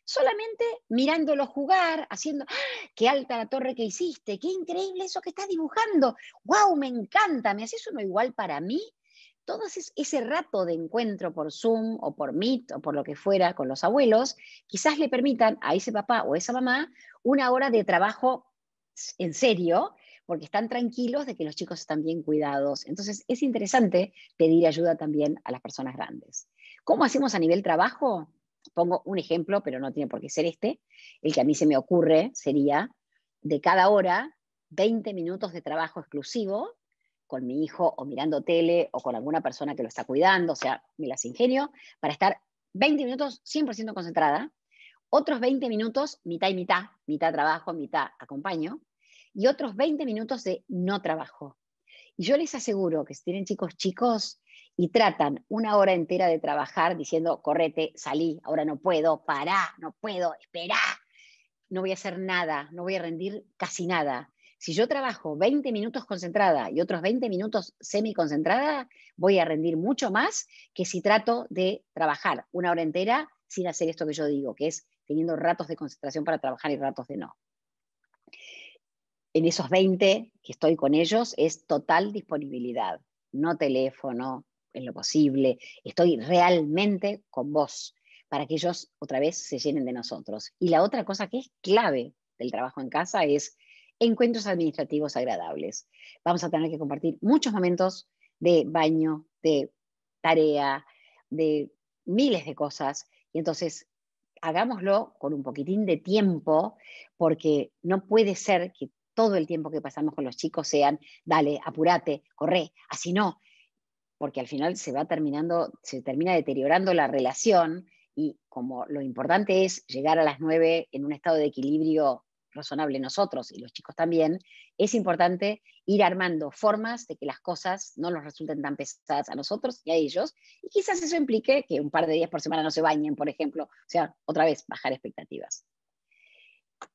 solamente mirándolos jugar, haciendo, ¡Ah! qué alta la torre que hiciste, qué increíble eso que estás dibujando, wow, me encanta, me haces uno igual para mí, todo ese rato de encuentro por Zoom o por Meet o por lo que fuera con los abuelos, quizás le permitan a ese papá o esa mamá una hora de trabajo en serio, porque están tranquilos de que los chicos están bien cuidados. Entonces es interesante pedir ayuda también a las personas grandes. ¿Cómo hacemos a nivel trabajo? Pongo un ejemplo, pero no tiene por qué ser este. El que a mí se me ocurre sería de cada hora 20 minutos de trabajo exclusivo con mi hijo o mirando tele o con alguna persona que lo está cuidando, o sea, me las ingenio, para estar 20 minutos 100% concentrada, otros 20 minutos mitad y mitad, mitad trabajo, mitad acompaño, y otros 20 minutos de no trabajo. Y yo les aseguro que si tienen chicos chicos y tratan una hora entera de trabajar diciendo, correte, salí, ahora no puedo, pará, no puedo, espera, no voy a hacer nada, no voy a rendir casi nada. Si yo trabajo 20 minutos concentrada y otros 20 minutos semi concentrada, voy a rendir mucho más que si trato de trabajar una hora entera sin hacer esto que yo digo, que es teniendo ratos de concentración para trabajar y ratos de no. En esos 20 que estoy con ellos es total disponibilidad, no teléfono, en lo posible, estoy realmente con vos para que ellos otra vez se llenen de nosotros. Y la otra cosa que es clave del trabajo en casa es encuentros administrativos agradables. Vamos a tener que compartir muchos momentos de baño, de tarea, de miles de cosas. Y entonces, hagámoslo con un poquitín de tiempo, porque no puede ser que todo el tiempo que pasamos con los chicos sean, dale, apúrate, corre, así no, porque al final se va terminando, se termina deteriorando la relación y como lo importante es llegar a las nueve en un estado de equilibrio razonable nosotros y los chicos también, es importante ir armando formas de que las cosas no nos resulten tan pesadas a nosotros y a ellos. Y quizás eso implique que un par de días por semana no se bañen, por ejemplo. O sea, otra vez, bajar expectativas.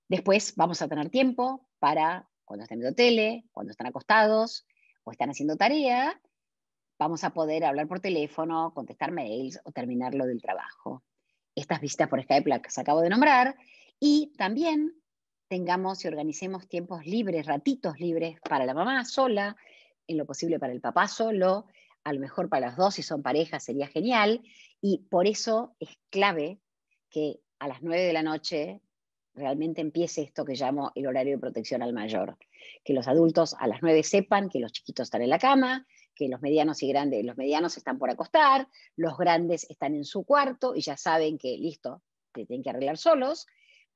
Después vamos a tener tiempo para cuando están viendo tele, cuando están acostados o están haciendo tarea, vamos a poder hablar por teléfono, contestar mails o terminar lo del trabajo. Estas visitas por Skype las acabo de nombrar y también tengamos y organicemos tiempos libres, ratitos libres para la mamá sola, en lo posible para el papá solo, a lo mejor para los dos si son parejas sería genial y por eso es clave que a las 9 de la noche realmente empiece esto que llamo el horario de protección al mayor. Que los adultos a las 9 sepan que los chiquitos están en la cama, que los medianos y grandes, los medianos están por acostar, los grandes están en su cuarto y ya saben que, listo, se tienen que arreglar solos.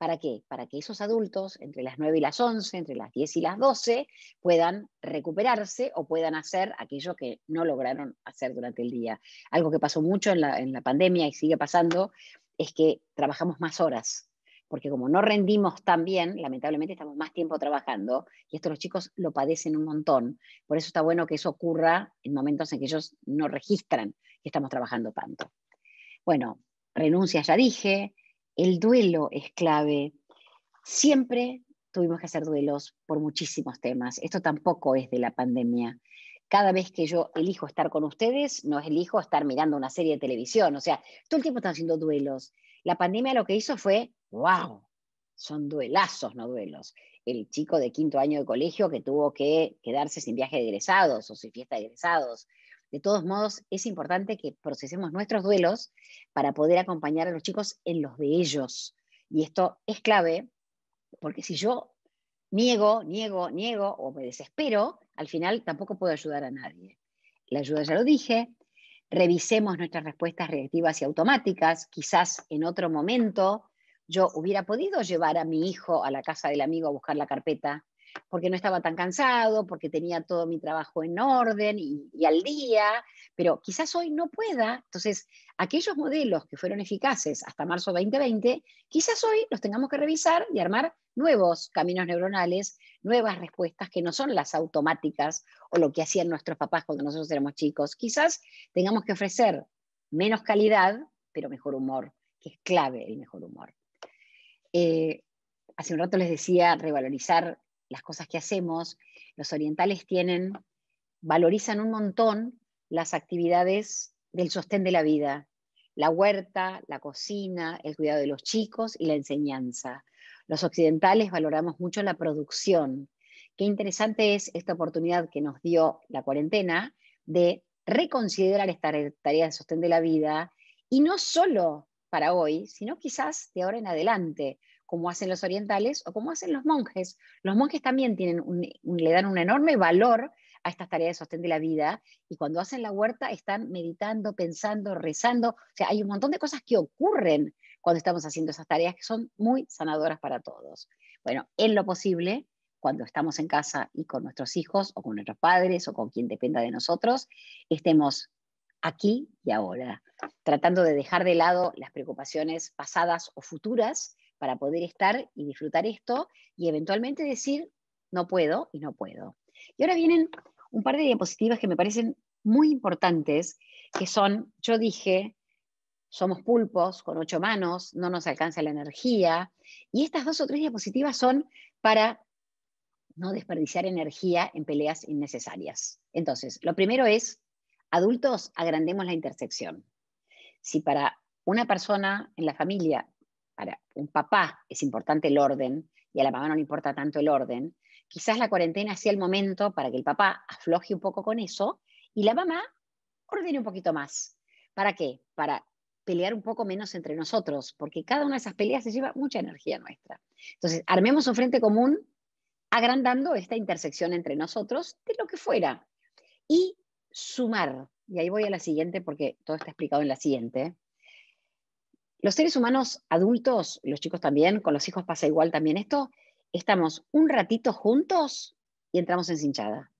¿Para qué? Para que esos adultos, entre las 9 y las 11, entre las 10 y las 12, puedan recuperarse o puedan hacer aquello que no lograron hacer durante el día. Algo que pasó mucho en la, en la pandemia y sigue pasando es que trabajamos más horas porque como no rendimos tan bien, lamentablemente estamos más tiempo trabajando y esto los chicos lo padecen un montón. Por eso está bueno que eso ocurra en momentos en que ellos no registran que estamos trabajando tanto. Bueno, renuncia ya dije, el duelo es clave. Siempre tuvimos que hacer duelos por muchísimos temas. Esto tampoco es de la pandemia. Cada vez que yo elijo estar con ustedes, no elijo estar mirando una serie de televisión. O sea, todo el tiempo están haciendo duelos. La pandemia lo que hizo fue wow, son duelazos, no duelos. El chico de quinto año de colegio que tuvo que quedarse sin viaje de egresados o sin fiesta de egresados. De todos modos, es importante que procesemos nuestros duelos para poder acompañar a los chicos en los de ellos. Y esto es clave porque si yo niego, niego, niego o me desespero, al final tampoco puedo ayudar a nadie. La ayuda ya lo dije, revisemos nuestras respuestas reactivas y automáticas, quizás en otro momento yo hubiera podido llevar a mi hijo a la casa del amigo a buscar la carpeta, porque no estaba tan cansado, porque tenía todo mi trabajo en orden y, al día, pero quizás hoy no pueda. Entonces, aquellos modelos que fueron eficaces hasta marzo 2020, quizás hoy los tengamos que revisar y armar nuevos caminos neuronales, nuevas respuestas que no son las automáticas o lo que hacían nuestros papás cuando nosotros éramos chicos. Quizás tengamos que ofrecer menos calidad, pero mejor humor, que es clave el mejor humor. Eh, hace un rato les decía revalorizar las cosas que hacemos. Los orientales tienen, valorizan un montón las actividades del sostén de la vida, la huerta, la cocina, el cuidado de los chicos y la enseñanza. Los occidentales valoramos mucho la producción. Qué interesante es esta oportunidad que nos dio la cuarentena de reconsiderar esta tarea de sostén de la vida y no solo para hoy, sino quizás de ahora en adelante, como hacen los orientales o como hacen los monjes. Los monjes también le dan un enorme valor a estas tareas de sostén de la vida y cuando hacen la huerta están meditando, pensando, rezando. O sea, hay un montón de cosas que ocurren cuando estamos haciendo esas tareas que son muy sanadoras para todos. Bueno, en lo posible, cuando estamos en casa y con nuestros hijos o con nuestros padres o con quien dependa de nosotros, estemos aquí y ahora, tratando de dejar de lado las preocupaciones pasadas o futuras para poder estar y disfrutar esto y eventualmente decir, no puedo y no puedo. Y ahora vienen un par de diapositivas que me parecen muy importantes, que son, yo dije, somos pulpos con ocho manos, no nos alcanza la energía, y estas dos o tres diapositivas son para no desperdiciar energía en peleas innecesarias. Entonces, lo primero es Adultos, agrandemos la intersección. Si para una persona en la familia, para un papá es importante el orden y a la mamá no le importa tanto el orden, quizás la cuarentena sea el momento para que el papá afloje un poco con eso y la mamá ordene un poquito más. ¿Para qué? Para pelear un poco menos entre nosotros, porque cada una de esas peleas se lleva mucha energía nuestra. Entonces, armemos un frente común agrandando esta intersección entre nosotros de lo que fuera. Y sumar, y ahí voy a la siguiente porque todo está explicado en la siguiente. Los seres humanos adultos, los chicos también, con los hijos pasa igual también esto, estamos un ratito juntos y entramos en cinchada.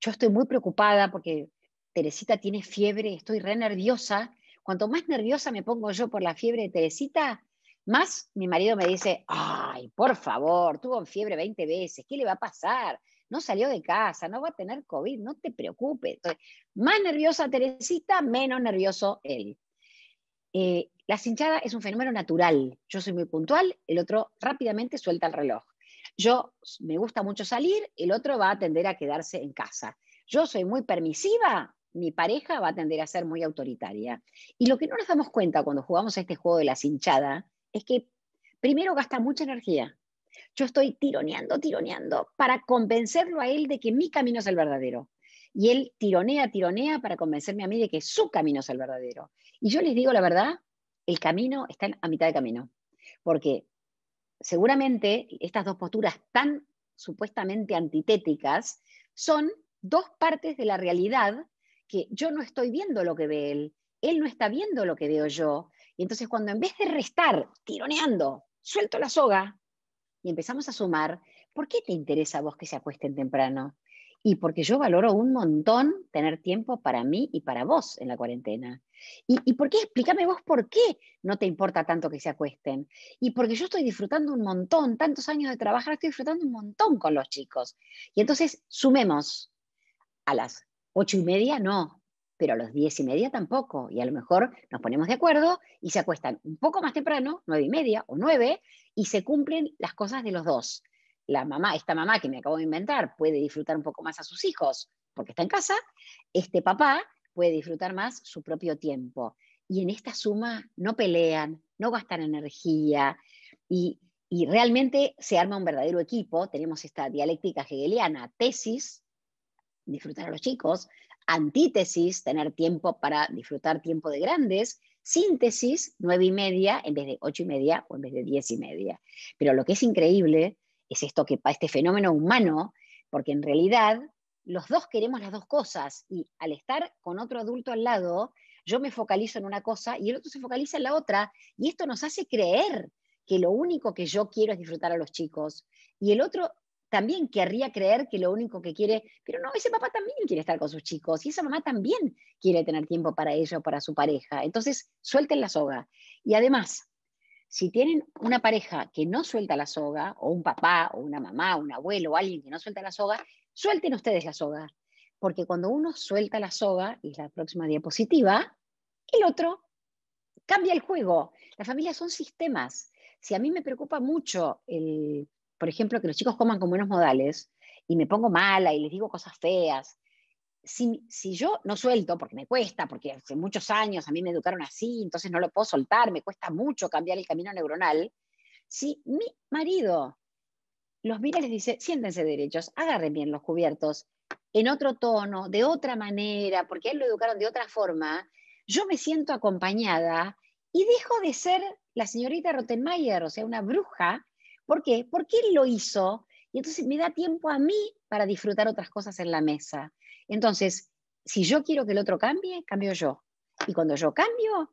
Yo estoy muy preocupada porque Teresita tiene fiebre, estoy re nerviosa. Cuanto más nerviosa me pongo yo por la fiebre de Teresita, más mi marido me dice, ay, por favor, tuvo fiebre 20 veces, ¿qué le va a pasar? no salió de casa, no va a tener COVID, no te preocupes. más nerviosa Teresita, menos nervioso él. Eh, la cinchada es un fenómeno natural. Yo soy muy puntual, el otro rápidamente suelta el reloj. yo me gusta mucho salir, el otro va a tender a quedarse en casa. Yo soy muy permisiva, mi pareja va a tender a ser muy autoritaria. Y lo que no nos damos cuenta cuando jugamos a este juego de la cinchada es que primero gasta mucha energía. Yo estoy tironeando, tironeando para convencerlo a él de que mi camino es el verdadero. Y él tironea, tironea para convencerme a mí de que su camino es el verdadero. Y yo les digo la verdad, el camino está a mitad de camino. Porque seguramente estas dos posturas tan supuestamente antitéticas son dos partes de la realidad que yo no estoy viendo lo que ve él, él no está viendo lo que veo yo. Y entonces cuando en vez de restar, tironeando, suelto la soga y empezamos a sumar, ¿por qué te interesa a vos que se acuesten temprano? Y porque yo valoro un montón tener tiempo para mí y para vos en la cuarentena. ¿Y, por qué? Explícame vos por qué no te importa tanto que se acuesten. Y porque yo estoy disfrutando un montón, tantos años de trabajar, estoy disfrutando un montón con los chicos. Y entonces sumemos a las ocho y media, no, pero a las diez y media tampoco. Y a lo mejor nos ponemos de acuerdo y se acuestan un poco más temprano, nueve y media o nueve, y se cumplen las cosas de los dos la mamá, esta mamá que me acabo de inventar, puede disfrutar un poco más a sus hijos porque está en casa, este papá puede disfrutar más su propio tiempo. Y en esta suma no pelean, no gastan energía y, y realmente se arma un verdadero equipo. Tenemos esta dialéctica hegeliana, tesis, disfrutar a los chicos, antítesis, tener tiempo para disfrutar tiempo de grandes, síntesis, nueve y media en vez de ocho y media o en vez de diez y media. Pero lo que es increíble es esto que este fenómeno humano, porque en realidad los dos queremos las dos cosas y al estar con otro adulto al lado, yo me focalizo en una cosa y el otro se focaliza en la otra y esto nos hace creer que lo único que yo quiero es disfrutar a los chicos y el otro también querría creer que lo único que quiere, pero no, ese papá también quiere estar con sus chicos y esa mamá también quiere tener tiempo para ella o para su pareja. Entonces, suelten la soga. Y además, si tienen una pareja que no suelta la soga, o un papá, o una mamá, un abuelo, o alguien que no suelta la soga, suelten ustedes la soga. Porque cuando uno suelta la soga, y es la próxima diapositiva, el otro cambia el juego. Las familias son sistemas. Si a mí me preocupa mucho, el, por ejemplo, que los chicos coman con buenos modales, y me pongo mala y les digo cosas feas, si, yo no suelto, porque me cuesta, porque hace muchos años a mí me educaron así, entonces no lo puedo soltar, me cuesta mucho cambiar el camino neuronal, si mi marido los mira y les dice, siéntense derechos, agarren bien los cubiertos, en otro tono, de otra manera, porque a él lo educaron de otra forma, yo me siento acompañada y dejo de ser la señorita Rottenmeier, o sea, una bruja. ¿Por qué? Porque él lo hizo y entonces me da tiempo a mí para disfrutar otras cosas en la mesa. Entonces, si yo quiero que el otro cambie, cambio yo. Y cuando yo cambio,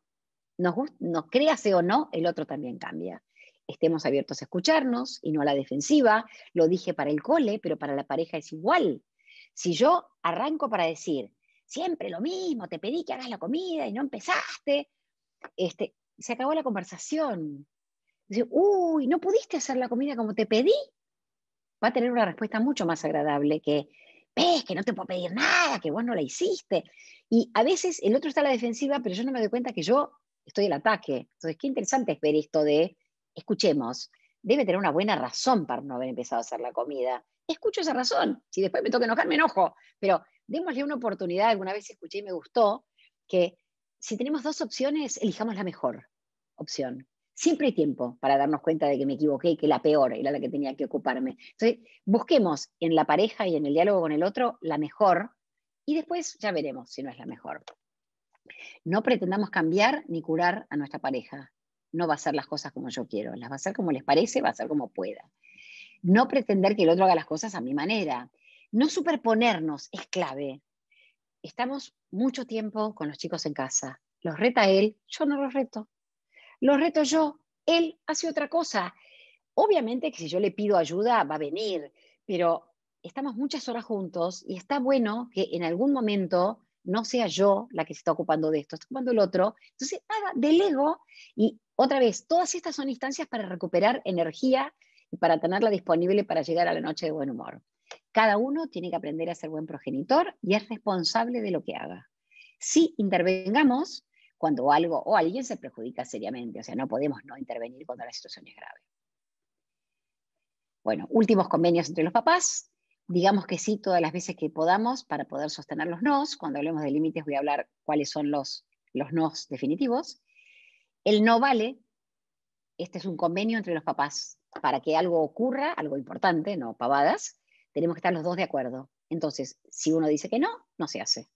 nos, créase o no, el otro también cambia. Estemos abiertos a escucharnos y no a la defensiva. Lo dije para el cole, pero para la pareja es igual. Si yo arranco para decir, siempre lo mismo, te pedí que hagas la comida y no empezaste, este, se acabó la conversación. Dice, uy, no pudiste hacer la comida como te pedí. Va a tener una respuesta mucho más agradable que, ves que no te puedo pedir nada, que vos no la hiciste. Y a veces el otro está a la defensiva, pero yo no me doy cuenta que yo estoy al ataque. Entonces, qué interesante es ver esto de, escuchemos, debe tener una buena razón para no haber empezado a hacer la comida. Escucho esa razón. Si después me toca enojar, me enojo. Pero démosle una oportunidad. Alguna vez escuché y me gustó que si tenemos dos opciones, elijamos la mejor opción siempre hay tiempo para darnos cuenta de que me equivoqué y que la peor era la que tenía que ocuparme. Entonces, busquemos en la pareja y en el diálogo con el otro la mejor y después ya veremos si no es la mejor. No pretendamos cambiar ni curar a nuestra pareja. No va a hacer las cosas como yo quiero, las va a hacer como les parece, va a hacer como pueda. No pretender que el otro haga las cosas a mi manera. No superponernos es clave. Estamos mucho tiempo con los chicos en casa. Los reta él, yo no los reto lo reto yo, él hace otra cosa. Obviamente que si yo le pido ayuda va a venir, pero estamos muchas horas juntos y está bueno que en algún momento no sea yo la que se está ocupando de esto, está ocupando el otro. Entonces, nada, delego y otra vez, todas estas son instancias para recuperar energía y para tenerla disponible para llegar a la noche de buen humor. Cada uno tiene que aprender a ser buen progenitor y es responsable de lo que haga. Si intervengamos, cuando algo o alguien se perjudica seriamente. O sea, no podemos no intervenir cuando la situación es grave. Bueno, últimos convenios entre los papás. Digamos que sí todas las veces que podamos para poder sostener los nos. Cuando hablemos de límites voy a hablar cuáles son los, los nos definitivos. El no vale. Este es un convenio entre los papás. Para que algo ocurra, algo importante, no pavadas, tenemos que estar los dos de acuerdo. Entonces, si uno dice que no, no se hace.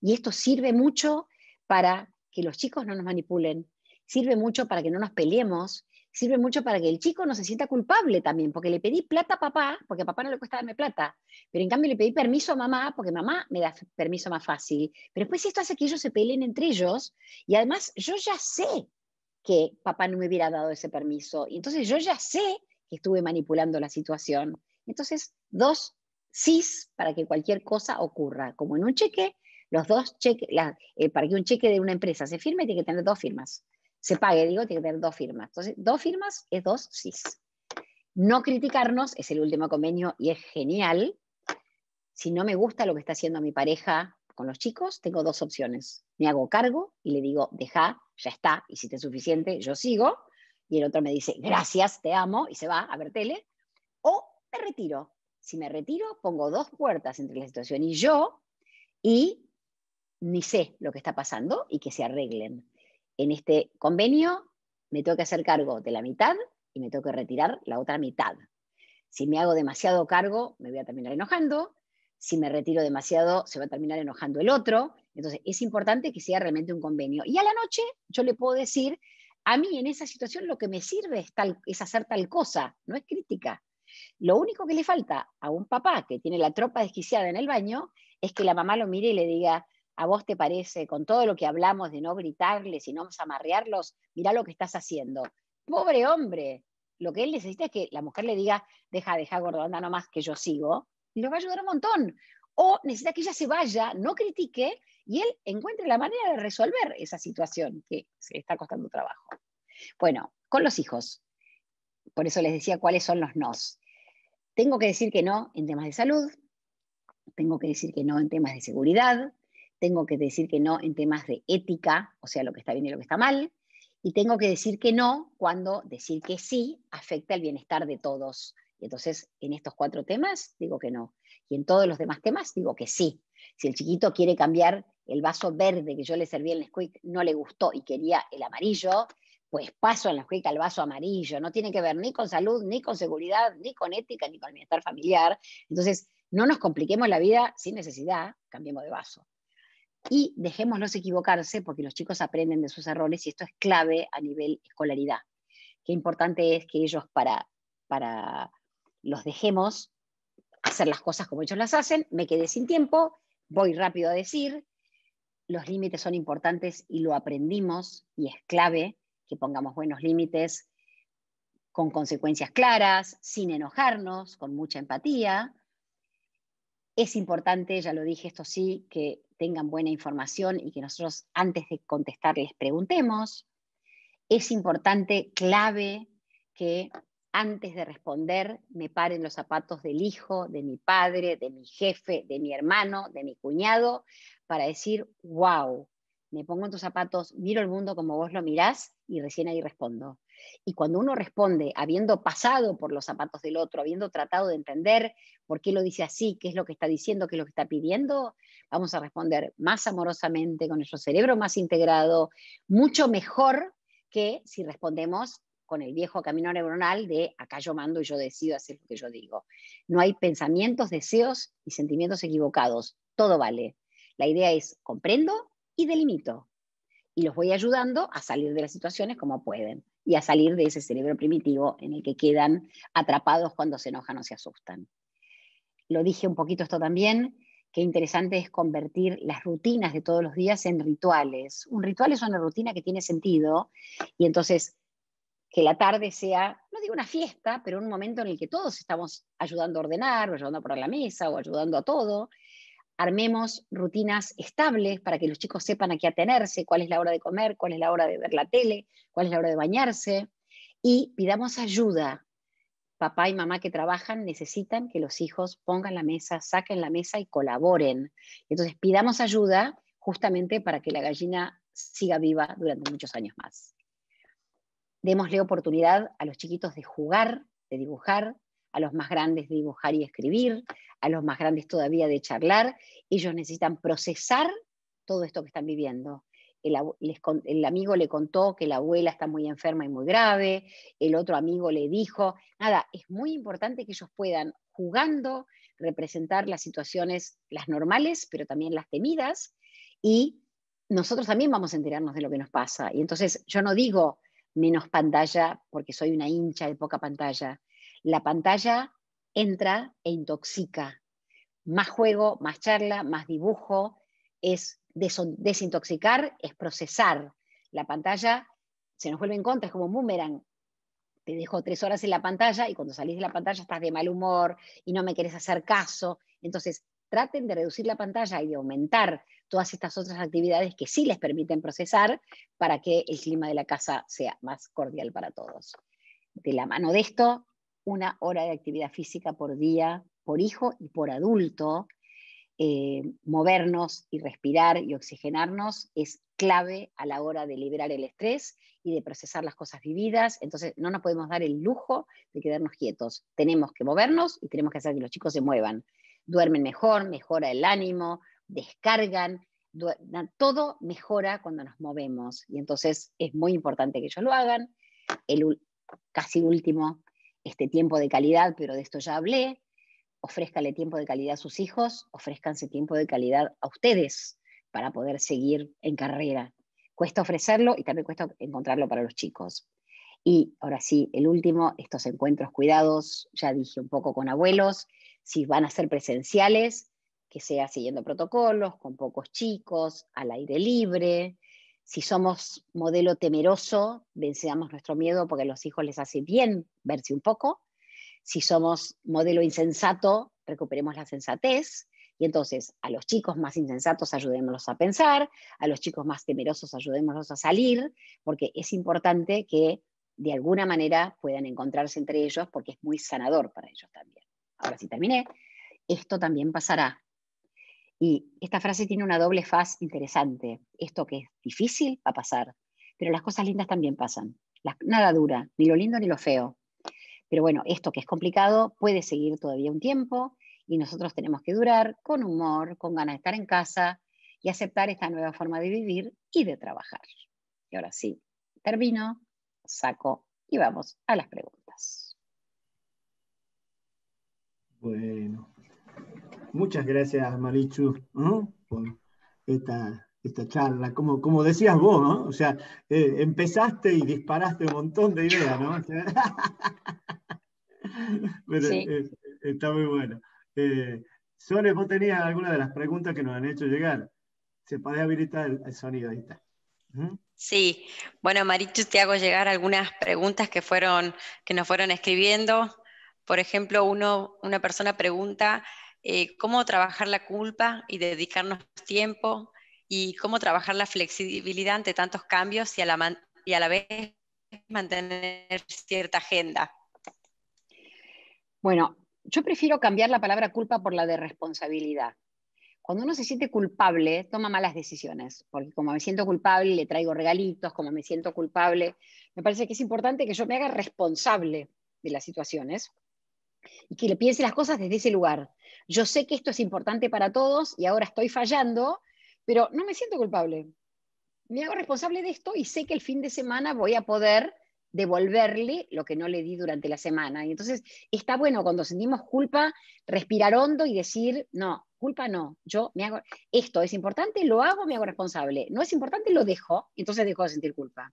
Y esto sirve mucho para que los chicos no nos manipulen, sirve mucho para que no nos peleemos, sirve mucho para que el chico no se sienta culpable también, porque le pedí plata a papá, porque a papá no le cuesta darme plata, pero en cambio le pedí permiso a mamá, porque mamá me da permiso más fácil. Pero después esto hace que ellos se peleen entre ellos, y además yo ya sé que papá no me hubiera dado ese permiso, y entonces yo ya sé que estuve manipulando la situación. Entonces, dos sís para que cualquier cosa ocurra, como en un cheque, los dos cheques, eh, para que un cheque de una empresa se firme, tiene que tener dos firmas. Se pague, digo, tiene que tener dos firmas. Entonces, dos firmas es dos sís. No criticarnos es el último convenio y es genial. Si no me gusta lo que está haciendo mi pareja con los chicos, tengo dos opciones. Me hago cargo y le digo, deja, ya está, y si te es suficiente, yo sigo. Y el otro me dice, gracias, te amo, y se va a ver tele. O me retiro. Si me retiro, pongo dos puertas entre la situación y yo, y ni sé lo que está pasando y que se arreglen. En este convenio me tengo que hacer cargo de la mitad y me tengo que retirar la otra mitad. Si me hago demasiado cargo, me voy a terminar enojando. Si me retiro demasiado, se va a terminar enojando el otro. Entonces, es importante que sea realmente un convenio. Y a la noche yo le puedo decir, a mí en esa situación lo que me sirve es, tal, es hacer tal cosa, no es crítica. Lo único que le falta a un papá que tiene la tropa desquiciada en el baño es que la mamá lo mire y le diga, ¿A vos te parece, con todo lo que hablamos de no gritarles y no amarrearlos, mira lo que estás haciendo? Pobre hombre, lo que él necesita es que la mujer le diga, deja, deja, gordo, anda nomás que yo sigo, y lo va a ayudar un montón. O necesita que ella se vaya, no critique, y él encuentre la manera de resolver esa situación que se está costando trabajo. Bueno, con los hijos, por eso les decía cuáles son los nos. Tengo que decir que no en temas de salud, tengo que decir que no en temas de seguridad, tengo que decir que no en temas de ética, o sea, lo que está bien y lo que está mal, y tengo que decir que no cuando decir que sí afecta el bienestar de todos. Y entonces, en estos cuatro temas, digo que no. Y en todos los demás temas, digo que sí. Si el chiquito quiere cambiar el vaso verde que yo le serví en Nesquik, no le gustó y quería el amarillo, pues paso en Nesquik al vaso amarillo. No tiene que ver ni con salud, ni con seguridad, ni con ética, ni con bienestar familiar. Entonces, no nos compliquemos la vida sin necesidad, cambiemos de vaso y dejémoslos equivocarse porque los chicos aprenden de sus errores y esto es clave a nivel escolaridad. Qué importante es que ellos para, para los dejemos hacer las cosas como ellos las hacen, me quedé sin tiempo, voy rápido a decir, los límites son importantes y lo aprendimos y es clave que pongamos buenos límites con consecuencias claras, sin enojarnos, con mucha empatía. Es importante, ya lo dije, esto sí, que tengan buena información y que nosotros antes de contestar les preguntemos. Es importante, clave, que antes de responder me paren los zapatos del hijo, de mi padre, de mi jefe, de mi hermano, de mi cuñado, para decir, wow, me pongo en tus zapatos, miro el mundo como vos lo mirás y recién ahí respondo. Y cuando uno responde, habiendo pasado por los zapatos del otro, habiendo tratado de entender por qué lo dice así, qué es lo que está diciendo, qué es lo que está pidiendo, vamos a responder más amorosamente, con nuestro cerebro más integrado, mucho mejor que si respondemos con el viejo camino neuronal de acá yo mando y yo decido hacer lo que yo digo. No hay pensamientos, deseos y sentimientos equivocados. Todo vale. La idea es comprendo y delimito. Y los voy ayudando a salir de las situaciones como pueden y a salir de ese cerebro primitivo en el que quedan atrapados cuando se enojan o se asustan. Lo dije un poquito esto también, qué interesante es convertir las rutinas de todos los días en rituales. Un ritual es una rutina que tiene sentido y entonces que la tarde sea, no digo una fiesta, pero un momento en el que todos estamos ayudando a ordenar, o ayudando a poner la mesa, o ayudando a todo. Armemos rutinas estables para que los chicos sepan a qué atenerse, cuál es la hora de comer, cuál es la hora de ver la tele, cuál es la hora de bañarse. Y pidamos ayuda. Papá y mamá que trabajan necesitan que los hijos pongan la mesa, saquen la mesa y colaboren. Entonces pidamos ayuda justamente para que la gallina siga viva durante muchos años más démosle oportunidad a los chiquitos de jugar, de dibujar, a los más grandes de dibujar y escribir, a los más grandes todavía de charlar. Ellos necesitan procesar todo esto que están viviendo. El, amigo le contó que la abuela está muy enferma y muy grave, el otro amigo le dijo, nada, es muy importante que ellos puedan, jugando, representar las situaciones, las normales, pero también las temidas, y nosotros también vamos a enterarnos de lo que nos pasa. Y entonces yo no digo menos pantalla porque soy una hincha de poca pantalla. La pantalla entra e intoxica. Más juego, más charla, más dibujo, es desintoxicar, es procesar. La pantalla se nos vuelve en contra, es como un boomerang. Te dejo tres horas en la pantalla y cuando salís de la pantalla estás de mal humor y no me querés hacer caso. Entonces, traten de reducir la pantalla y de aumentar todas estas otras actividades que sí les permiten procesar para que el clima de la casa sea más cordial para todos. De la mano de esto, una hora de actividad física por día, por hijo y por adulto, eh, movernos y respirar y oxigenarnos es clave a la hora de liberar el estrés y de procesar las cosas vividas. Entonces, no nos podemos dar el lujo de quedarnos quietos. Tenemos que movernos y tenemos que hacer que los chicos se muevan. Duermen mejor, mejora el ánimo, descargan, todo mejora cuando nos movemos. Y entonces es muy importante que ellos lo hagan. El casi último, este tiempo de calidad, pero de esto ya hablé, ofrézcale tiempo de calidad a sus hijos, ofrézcanse tiempo de calidad a ustedes para poder seguir en carrera. Cuesta ofrecerlo y también cuesta encontrarlo para los chicos. Y ahora sí, el último, estos encuentros cuidados, ya dije un poco con abuelos, si van a ser presenciales, que sea siguiendo protocolos, con pocos chicos, al aire libre. Si somos modelo temeroso, vencemos nuestro miedo porque a los hijos les hace bien verse un poco si somos modelo insensato, recuperemos la sensatez. Y entonces a los chicos más insensatos ayudémoslos a pensar, a los chicos más temerosos ayudémoslos a salir, porque es importante que de alguna manera puedan encontrarse entre ellos porque es muy sanador para ellos también. Ahora sí terminé, esto también pasará. Y esta frase tiene una doble faz interesante. Esto que es difícil va a pasar, pero las cosas lindas también pasan. nada dura, ni lo lindo ni lo feo. Pero bueno, esto que es complicado puede seguir todavía un tiempo y nosotros tenemos que durar con humor, con ganas de estar en casa y aceptar esta nueva forma de vivir y de trabajar. Y ahora sí, termino, saco y vamos a las preguntas. Bueno, muchas gracias Marichu por esta, esta charla. Como, como decías vos, ¿no? O sea, eh, empezaste y disparaste un montón de ideas, ¿no? Eh, está muy bueno. Eh, Sole, vos tenías alguna de las preguntas que nos han hecho llegar. Se puede habilitar el, sonido, ahí está. Sí, bueno, Marichu, te hago llegar algunas preguntas que, fueron, que nos fueron escribiendo. Por ejemplo, uno, una persona pregunta eh, cómo trabajar la culpa y dedicarnos tiempo y cómo trabajar la flexibilidad ante tantos cambios y a la, y a la vez mantener cierta agenda. Bueno, yo prefiero cambiar la palabra culpa por la de responsabilidad. Cuando uno se siente culpable, toma malas decisiones, porque como me siento culpable, le traigo regalitos, como me siento culpable, me parece que es importante que yo me haga responsable de las situaciones y que le piense las cosas desde ese lugar. Yo sé que esto es importante para todos y ahora estoy fallando, pero no me siento culpable. Me hago responsable de esto y sé que el fin de semana voy a poder devolverle lo que no le di durante la semana. Y entonces está bueno cuando sentimos culpa, respirar hondo y decir, no, culpa no, yo me hago, esto es importante, lo hago, me hago responsable. No es importante, lo dejo, entonces dejo de sentir culpa.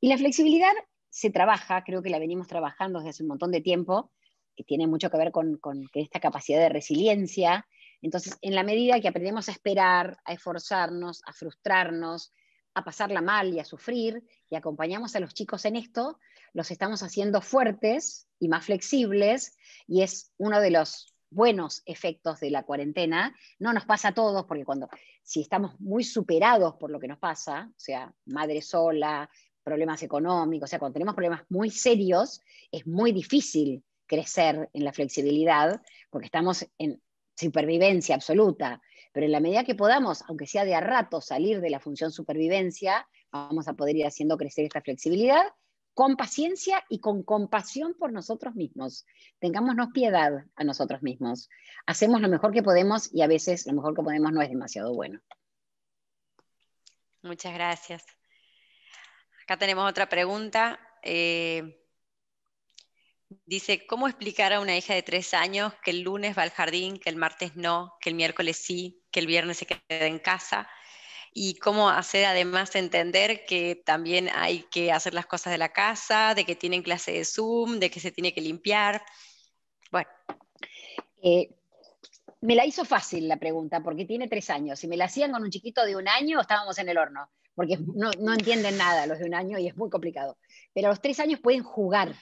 Y la flexibilidad se trabaja, creo que la venimos trabajando desde hace un montón de tiempo, que tiene mucho que ver con, esta capacidad de resiliencia. Entonces, en la medida que aprendemos a esperar, a esforzarnos, a frustrarnos, a pasarla mal y a sufrir y acompañamos a los chicos en esto, los estamos haciendo fuertes y más flexibles y es uno de los buenos efectos de la cuarentena. No nos pasa a todos porque cuando si estamos muy superados por lo que nos pasa, o sea, madre sola, problemas económicos, o sea, cuando tenemos problemas muy serios, es muy difícil crecer en la flexibilidad porque estamos en supervivencia absoluta. Pero en la medida que podamos, aunque sea de a rato, salir de la función supervivencia, vamos a poder ir haciendo crecer esta flexibilidad con paciencia y con compasión por nosotros mismos. Tengámonos piedad a nosotros mismos. Hacemos lo mejor que podemos y a veces lo mejor que podemos no es demasiado bueno. Muchas gracias. Acá tenemos otra pregunta. Eh, dice, ¿cómo explicar a una hija de tres años que el lunes va al jardín, que el martes no, que el miércoles sí, que el viernes se queda en casa? Y cómo hacer además entender que también hay que hacer las cosas de la casa, de que tienen clase de Zoom, de que se tiene que limpiar. Bueno. Eh, me la hizo fácil la pregunta, porque tiene tres años. Si me la hacían con un chiquito de un año, estábamos en el horno, porque no, no entienden nada los de un año y es muy complicado. Pero a los tres años pueden jugar.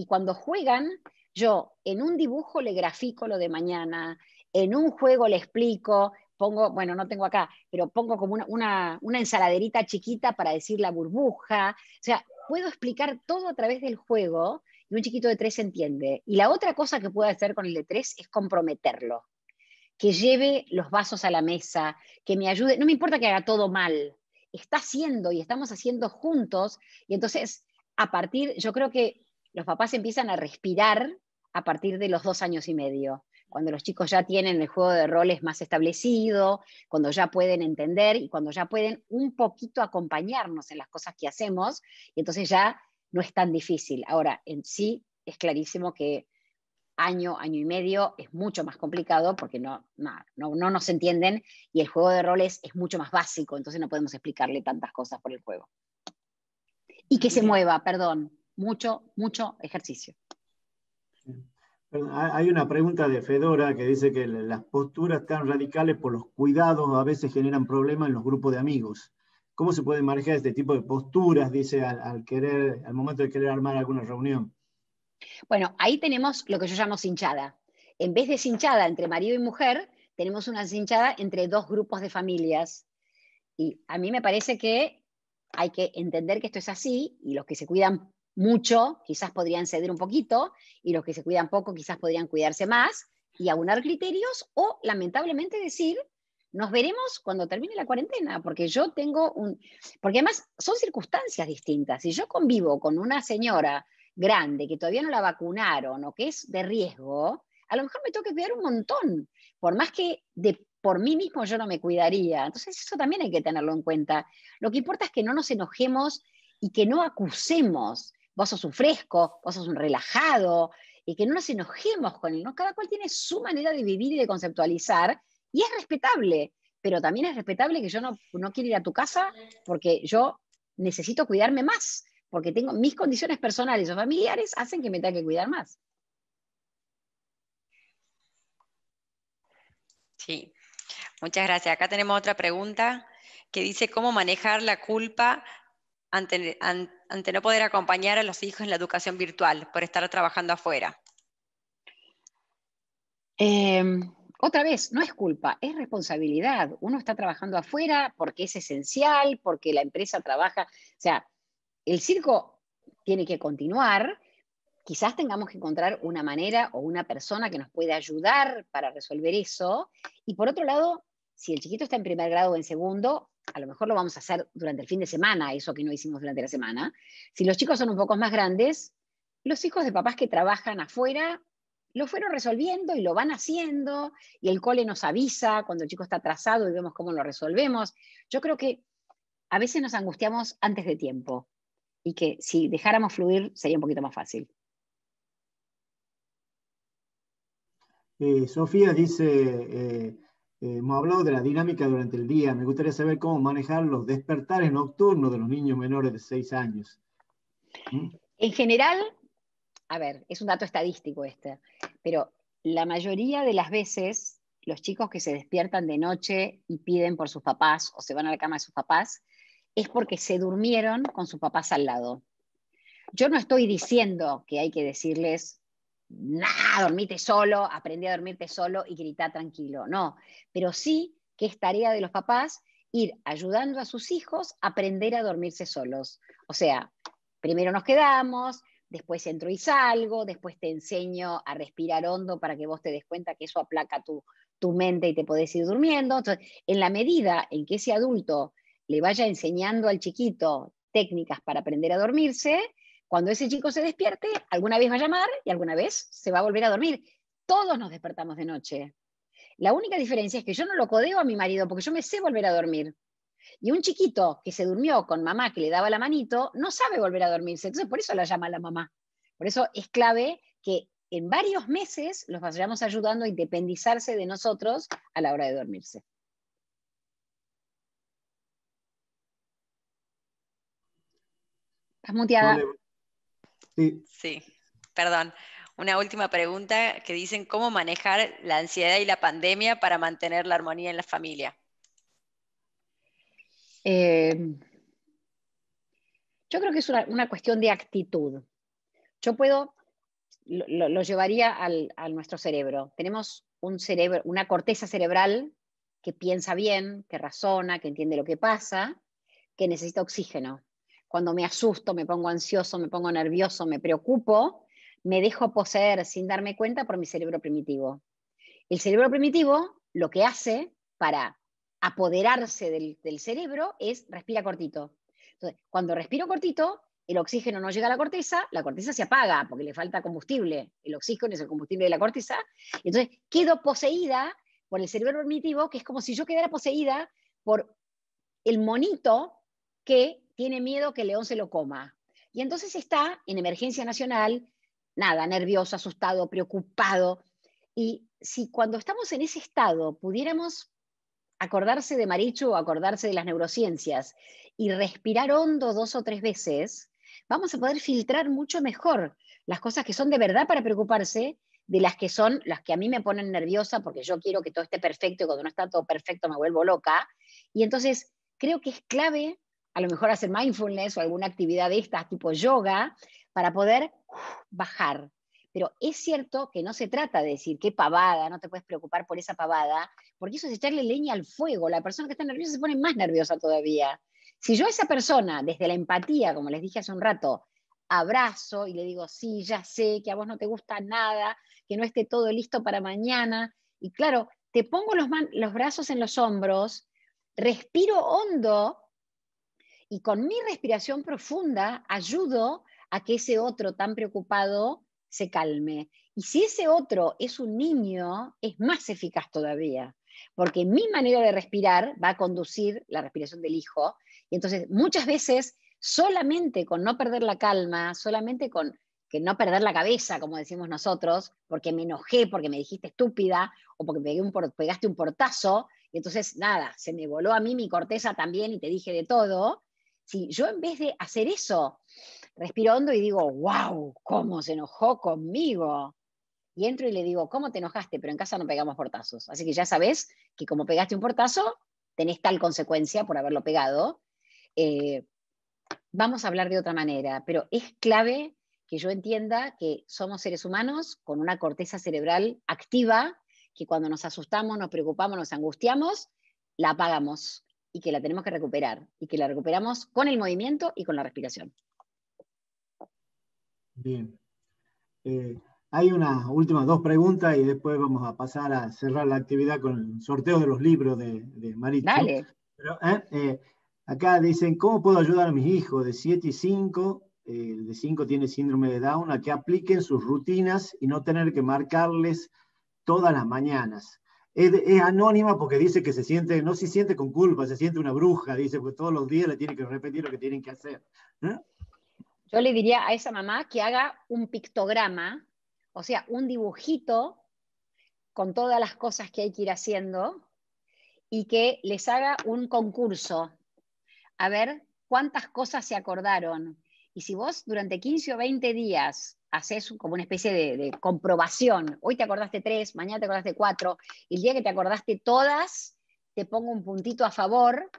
Y cuando juegan, yo en un dibujo le grafico lo de mañana, en un juego le explico, pongo, bueno, no tengo acá, pero pongo como una, una, ensaladerita chiquita para decir la burbuja. O sea, puedo explicar todo a través del juego y un chiquito de tres entiende. Y la otra cosa que puedo hacer con el de tres es comprometerlo que lleve los vasos a la mesa, que me ayude, no me importa que haga todo mal, está haciendo y estamos haciendo juntos, y entonces a partir, yo creo que los papás empiezan a respirar a partir de los dos años y medio, cuando los chicos ya tienen el juego de roles más establecido, cuando ya pueden entender y cuando ya pueden un poquito acompañarnos en las cosas que hacemos, y entonces ya no es tan difícil. Ahora, en sí es clarísimo que año, año y medio es mucho más complicado porque no, no, no, nos entienden y el juego de roles es mucho más básico, entonces no podemos explicarle tantas cosas por el juego. Y que se mueva, perdón, mucho, mucho ejercicio. Hay una pregunta de Fedora que dice que las posturas tan radicales por los cuidados a veces generan problemas en los grupos de amigos. ¿Cómo se puede manejar este tipo de posturas, dice, al, querer, al momento de querer armar alguna reunión? Bueno, ahí tenemos lo que yo llamo cinchada. En vez de cinchada entre marido y mujer, tenemos una cinchada entre dos grupos de familias. Y a mí me parece que hay que entender que esto es así y los que se cuidan mucho quizás podrían ceder un poquito y los que se cuidan poco quizás podrían cuidarse más y aunar criterios o lamentablemente decir, nos veremos cuando termine la cuarentena, porque yo tengo un... Porque además son circunstancias distintas. Si yo convivo con una señora grande, que todavía no la vacunaron o que es de riesgo, a lo mejor me tengo que cuidar un montón, por más que de, por mí mismo yo no me cuidaría. Entonces eso también hay que tenerlo en cuenta. Lo que importa es que no nos enojemos y que no acusemos. Vos sos un fresco, vos sos un relajado, y que no nos enojemos con él. Cada cual tiene su manera de vivir y de conceptualizar, y es respetable, pero también es respetable que yo no, no quiero ir a tu casa porque yo necesito cuidarme más porque tengo mis condiciones personales o familiares hacen que me tenga que cuidar más. Sí, muchas gracias. Acá tenemos otra pregunta que dice cómo manejar la culpa ante, no poder acompañar a los hijos en la educación virtual por estar trabajando afuera. Em, otra vez, no es culpa, es responsabilidad. Uno está trabajando afuera porque es esencial, porque la empresa trabaja, o sea, el circo tiene que continuar, quizás tengamos que encontrar una manera o una persona que nos pueda ayudar para resolver eso. Y por otro lado, si el chiquito está en primer grado o en segundo, a lo mejor lo vamos a hacer durante el fin de semana, eso que no hicimos durante la semana. Si los chicos son un poco más grandes, los hijos de papás que trabajan afuera lo fueron resolviendo y lo van haciendo, y el cole nos avisa cuando el chico está atrasado y vemos cómo lo resolvemos. Yo creo que a veces nos angustiamos antes de tiempo y que si dejáramos fluir sería un poquito más fácil. Eh, Sofía dice, eh, eh, hemos hablado de la dinámica durante el día, me gustaría saber cómo manejar los despertares nocturnos de los niños menores de 6 años. ¿Mm? En general, a ver, es un dato estadístico este, pero la mayoría de las veces los chicos que se despiertan de noche y piden por sus papás o se van a la cama de sus papás, es porque se durmieron con sus papás al lado. Yo no estoy diciendo que hay que decirles, nada, dormite solo, aprende a dormirte solo y grita tranquilo. No, pero sí que es tarea de los papás ir ayudando a sus hijos a aprender a dormirse solos. O sea, primero nos quedamos, después entro y salgo, después te enseño a respirar hondo para que vos te des cuenta que eso aplaca tu, tu mente y te podés ir durmiendo. Entonces, en la medida en que ese adulto le vaya enseñando al chiquito técnicas para aprender a dormirse, Cuando ese chico se despierte, alguna vez va a llamar y alguna vez se va a volver a dormir. Todos nos despertamos de noche. La única diferencia es que yo no lo codeo a mi marido porque yo me sé volver a dormir. Y un chiquito que se durmió con mamá que le daba la manito, no sabe volver a dormirse. Entonces, por eso la llama la mamá. Por eso es clave que en varios meses los vayamos ayudando a independizarse de nosotros a la hora de dormirse. ¿Estás muteada? Sí. sí, perdón. Una última pregunta que dicen, ¿cómo manejar la ansiedad y la pandemia para mantener la armonía en la familia? Eh, yo creo que es una, cuestión de actitud. Yo puedo, lo, llevaría a nuestro cerebro. Tenemos un cerebro, una corteza cerebral que piensa bien, que razona, que entiende lo que pasa, que necesita oxígeno. Cuando me asusto, me pongo ansioso, me pongo nervioso, me preocupo, me dejo poseer sin darme cuenta por mi cerebro primitivo. El cerebro primitivo lo que hace para apoderarse del, cerebro es respira cortito. Entonces, cuando respiro cortito, el oxígeno no llega a la corteza, la corteza se apaga porque le falta combustible. El oxígeno es el combustible de la corteza. entonces quedo poseída por el cerebro primitivo, que es como si yo quedara poseída por el monito que tiene miedo que el león se lo coma. Y entonces está en emergencia nacional, nada, nervioso, asustado, preocupado. Y si cuando estamos en ese estado pudiéramos acordarse de Marichu o acordarse de las neurociencias y respirar hondo dos o tres veces, vamos a poder filtrar mucho mejor las cosas que son de verdad para preocuparse de las que son las que a mí me ponen nerviosa porque yo quiero que todo esté perfecto y cuando no está todo perfecto me vuelvo loca. Y entonces creo que es clave a lo mejor hacer mindfulness o alguna actividad de estas, tipo yoga, para poder bajar. Pero es cierto que no se trata de decir qué pavada, no te puedes preocupar por esa pavada, porque eso es echarle leña al fuego. La persona que está nerviosa se pone más nerviosa todavía. Si yo a esa persona, desde la empatía, como les dije hace un rato, abrazo y le digo, sí, ya sé que a vos no te gusta nada, que no esté todo listo para mañana, y claro, te pongo los, los brazos en los hombros, respiro hondo y con mi respiración profunda ayudo a que ese otro tan preocupado se calme. Y si ese otro es un niño, es más eficaz todavía, porque mi manera de respirar va a conducir la respiración del hijo. Y entonces muchas veces solamente con no perder la calma, solamente con que no perder la cabeza, como decimos nosotros, porque me enojé, porque me dijiste estúpida, o porque pegué un pegaste un portazo, y entonces nada, se me voló a mí mi corteza también y te dije de todo, si yo en vez de hacer eso, respiro hondo y digo, wow, ¿cómo se enojó conmigo? Y entro y le digo, ¿cómo te enojaste? Pero en casa no pegamos portazos. Así que ya sabes que como pegaste un portazo, tenés tal consecuencia por haberlo pegado. Eh, vamos a hablar de otra manera, pero es clave que yo entienda que somos seres humanos con una corteza cerebral activa, que cuando nos asustamos, nos preocupamos, nos angustiamos, la apagamos y que la tenemos que recuperar y que la recuperamos con el movimiento y con la respiración. Bien. Eh, hay unas últimas dos preguntas y después vamos a pasar a cerrar la actividad con el sorteo de los libros de, de Dale. Eh, eh, acá dicen, ¿cómo puedo ayudar a mis hijos de 7 y 5? el de 5 tiene síndrome de Down, a que apliquen sus rutinas y no tener que marcarles todas las mañanas es, anónima porque dice que se siente, no se siente con culpa, se siente una bruja, dice, porque todos los días le tiene que repetir lo que tienen que hacer. Yo le diría a esa mamá que haga un pictograma, o sea, un dibujito con todas las cosas que hay que ir haciendo y que les haga un concurso. A ver cuántas cosas se acordaron. Y si vos durante 15 o 20 días haces como una especie de, comprobación. Hoy te acordaste tres, mañana te acordaste cuatro, y el día que te acordaste todas, te pongo un puntito a favor.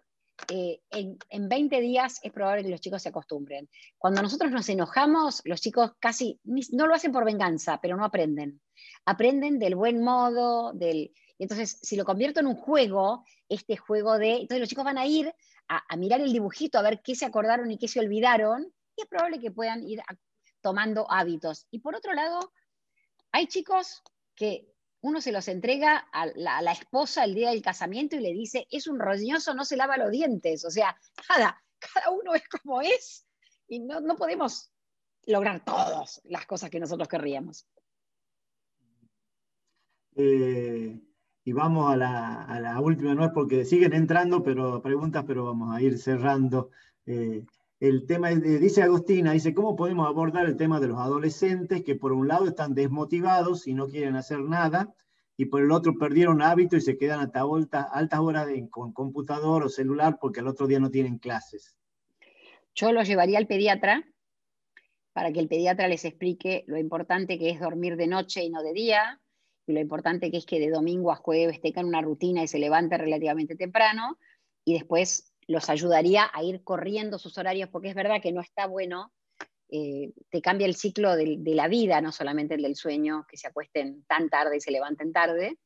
Eh, en, en, 20 días es probable que los chicos se acostumbren. Cuando nosotros nos enojamos, los chicos casi no lo hacen por venganza, pero no aprenden. Aprenden del buen modo, del... entonces, si lo convierto en un juego, este juego de... Entonces los chicos van a ir a, a mirar el dibujito, a ver qué se acordaron y qué se olvidaron, y es probable que puedan ir tomando hábitos. Y por otro lado, hay chicos que uno se los entrega a la, esposa el día del casamiento y le dice, es un roñoso, no se lava los dientes. O sea, nada, cada uno es como es y no, podemos lograr todas las cosas que nosotros querríamos. Eh, y vamos a la, última, no es porque siguen entrando pero preguntas, pero vamos a ir cerrando. Eh, el tema, dice Agustina, dice, ¿cómo podemos abordar el tema de los adolescentes que por un lado están desmotivados y no quieren hacer nada, y por el otro perdieron hábito y se quedan hasta altas, horas con computador o celular porque el otro día no tienen clases? Yo los llevaría al pediatra para que el pediatra les explique lo importante que es dormir de noche y no de día, y lo importante que es que de domingo a jueves tengan una rutina y se levante relativamente temprano, y después los ayudaría a ir corriendo sus horarios, porque es verdad que no está bueno, eh, te cambia el ciclo de, la vida, no solamente el del sueño, que se acuesten tan tarde y se levanten tarde,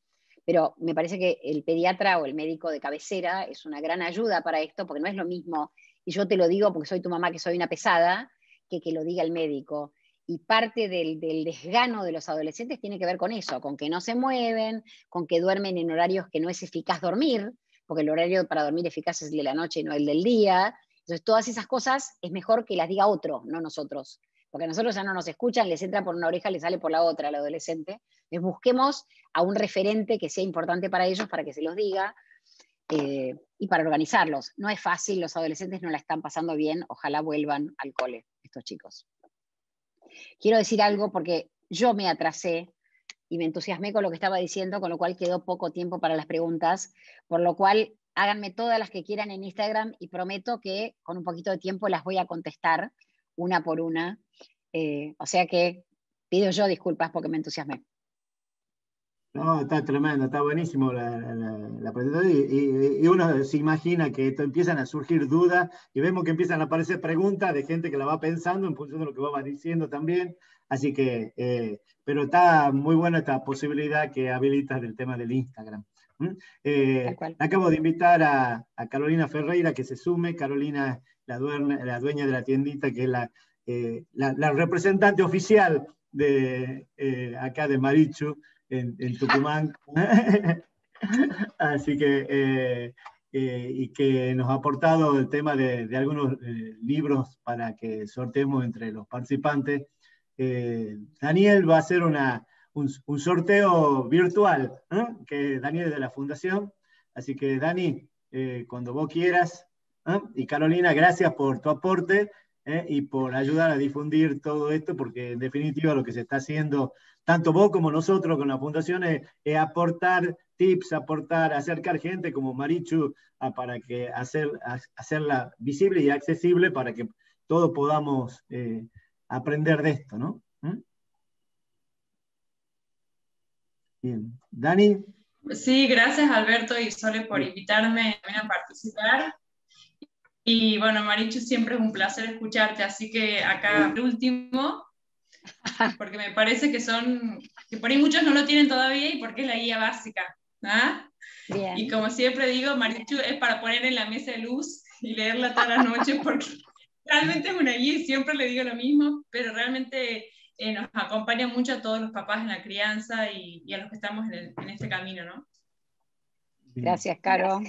pero me parece que el pediatra o el médico de cabecera es una gran ayuda para esto, porque no es lo mismo, y yo te lo digo porque soy tu mamá que soy una pesada, que que lo diga el médico. Y parte del, del, desgano de los adolescentes tiene que ver con eso, con que no se mueven, con que duermen en horarios que no es eficaz dormir, porque el horario para dormir eficaz es el de la noche y no el del día. Entonces, todas esas cosas es mejor que las diga otro, no nosotros. Porque a nosotros ya no nos escuchan, les entra por una oreja, les sale por la otra al adolescente. Entonces, busquemos a un referente que sea importante para ellos, para que se los diga, eh, y para organizarlos. No es fácil, los adolescentes no la están pasando bien, ojalá vuelvan al cole, estos chicos. Quiero decir algo porque yo me atrasé y me entusiasmé con lo que estaba diciendo, con lo cual quedó poco tiempo para las preguntas, por lo cual háganme todas las que quieran en Instagram y prometo que con un poquito de tiempo las voy a contestar una por una. Eh, o sea que pido yo disculpas porque me entusiasmé. No, está tremendo, está buenísimo la, la, presentación y, y, uno se imagina que esto, empiezan a surgir dudas y vemos que empiezan a aparecer preguntas de gente que la va pensando en función de lo que va diciendo también. Así que, eh, pero está muy buena esta posibilidad que habilitas del tema del Instagram. Eh, acabo de invitar a, Carolina Ferreira que se sume. Carolina, la la dueña de la tiendita, que es la, eh, la, representante oficial de acá de Marichu en, Tucumán. Así que, y que nos ha aportado el tema de, de algunos libros para que sorteemos entre los participantes. Eh, Daniel va a hacer una, un, sorteo virtual, ¿eh? que Daniel es de la Fundación. Así que Dani, eh, cuando vos quieras, y Carolina, gracias por tu aporte y por ayudar a difundir todo esto, porque en definitiva lo que se está haciendo, tanto vos como nosotros con la Fundación, es, aportar tips, aportar, acercar gente como Marichu para que hacer, hacerla visible y accesible para que todos podamos aprender de esto, ¿no? ¿Mm? Bien. Dani. Sí, gracias Alberto y Sole por invitarme a participar. Y bueno, Marichu, siempre es un placer escucharte, así que acá el último, porque me parece que son, que por ahí muchos no lo tienen todavía y porque es la guía básica. ¿ah? Y como siempre digo, Marichu es para poner en la mesa de luz y leerla todas las noches porque realmente es una guía y siempre le digo lo mismo, pero realmente eh, nos acompaña mucho a todos los papás en la crianza y, a los que estamos en, este camino, ¿no? Gracias, Caro.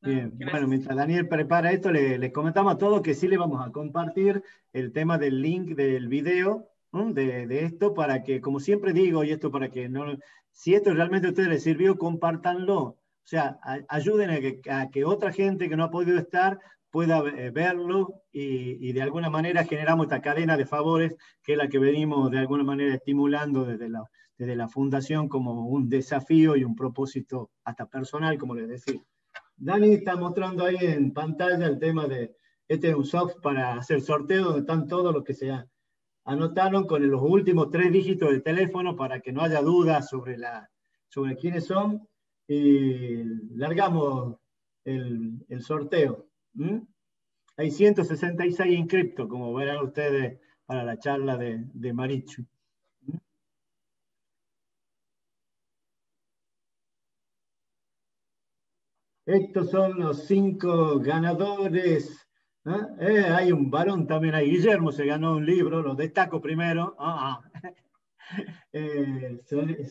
Bien, bueno, mientras Daniel prepara esto, le, comentamos a todos que sí le vamos a compartir el tema del link del video de, de, esto para que, como siempre digo, y esto para que no, si esto realmente a ustedes les sirvió, compártanlo. O sea, ayuden a que, a que, otra gente que no ha podido estar pueda eh, verlo y, de alguna manera generamos esta cadena de favores que es la que venimos de alguna manera estimulando desde la, desde la fundación como un desafío y un propósito hasta personal, como les decía. Dani está mostrando ahí en pantalla el tema de, este es un soft para hacer sorteo donde están todos los que se anotaron con los últimos tres dígitos del teléfono para que no haya dudas sobre, la, sobre quiénes son y largamos el, el sorteo. ¿Mm? Hay 166 inscriptos, como verán ustedes para la charla de, Marichu. ¿Mm? Estos son los cinco ganadores. Eh, hay un varón también ahí. Guillermo se ganó un libro, lo destaco primero. Ah, ah. Eh,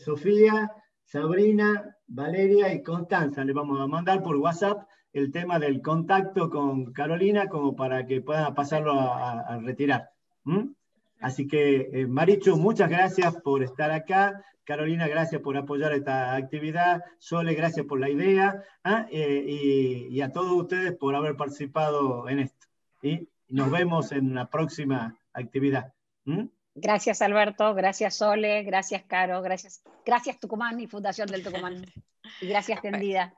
Sofía, Sabrina, Valeria y Constanza. Le vamos a mandar por WhatsApp el tema del contacto con Carolina como para que pueda pasarlo a, retirar. Así que, eh, Marichu, muchas gracias por estar acá. Carolina, gracias por apoyar esta actividad. Sole, gracias por la idea. ¿ah? Eh, y, a todos ustedes por haber participado en esto. Y nos vemos en la próxima actividad. Gracias, Alberto. Gracias, Sole. Gracias, Caro. Gracias, gracias Tucumán y Fundación del Tucumán. Y gracias, Tendida.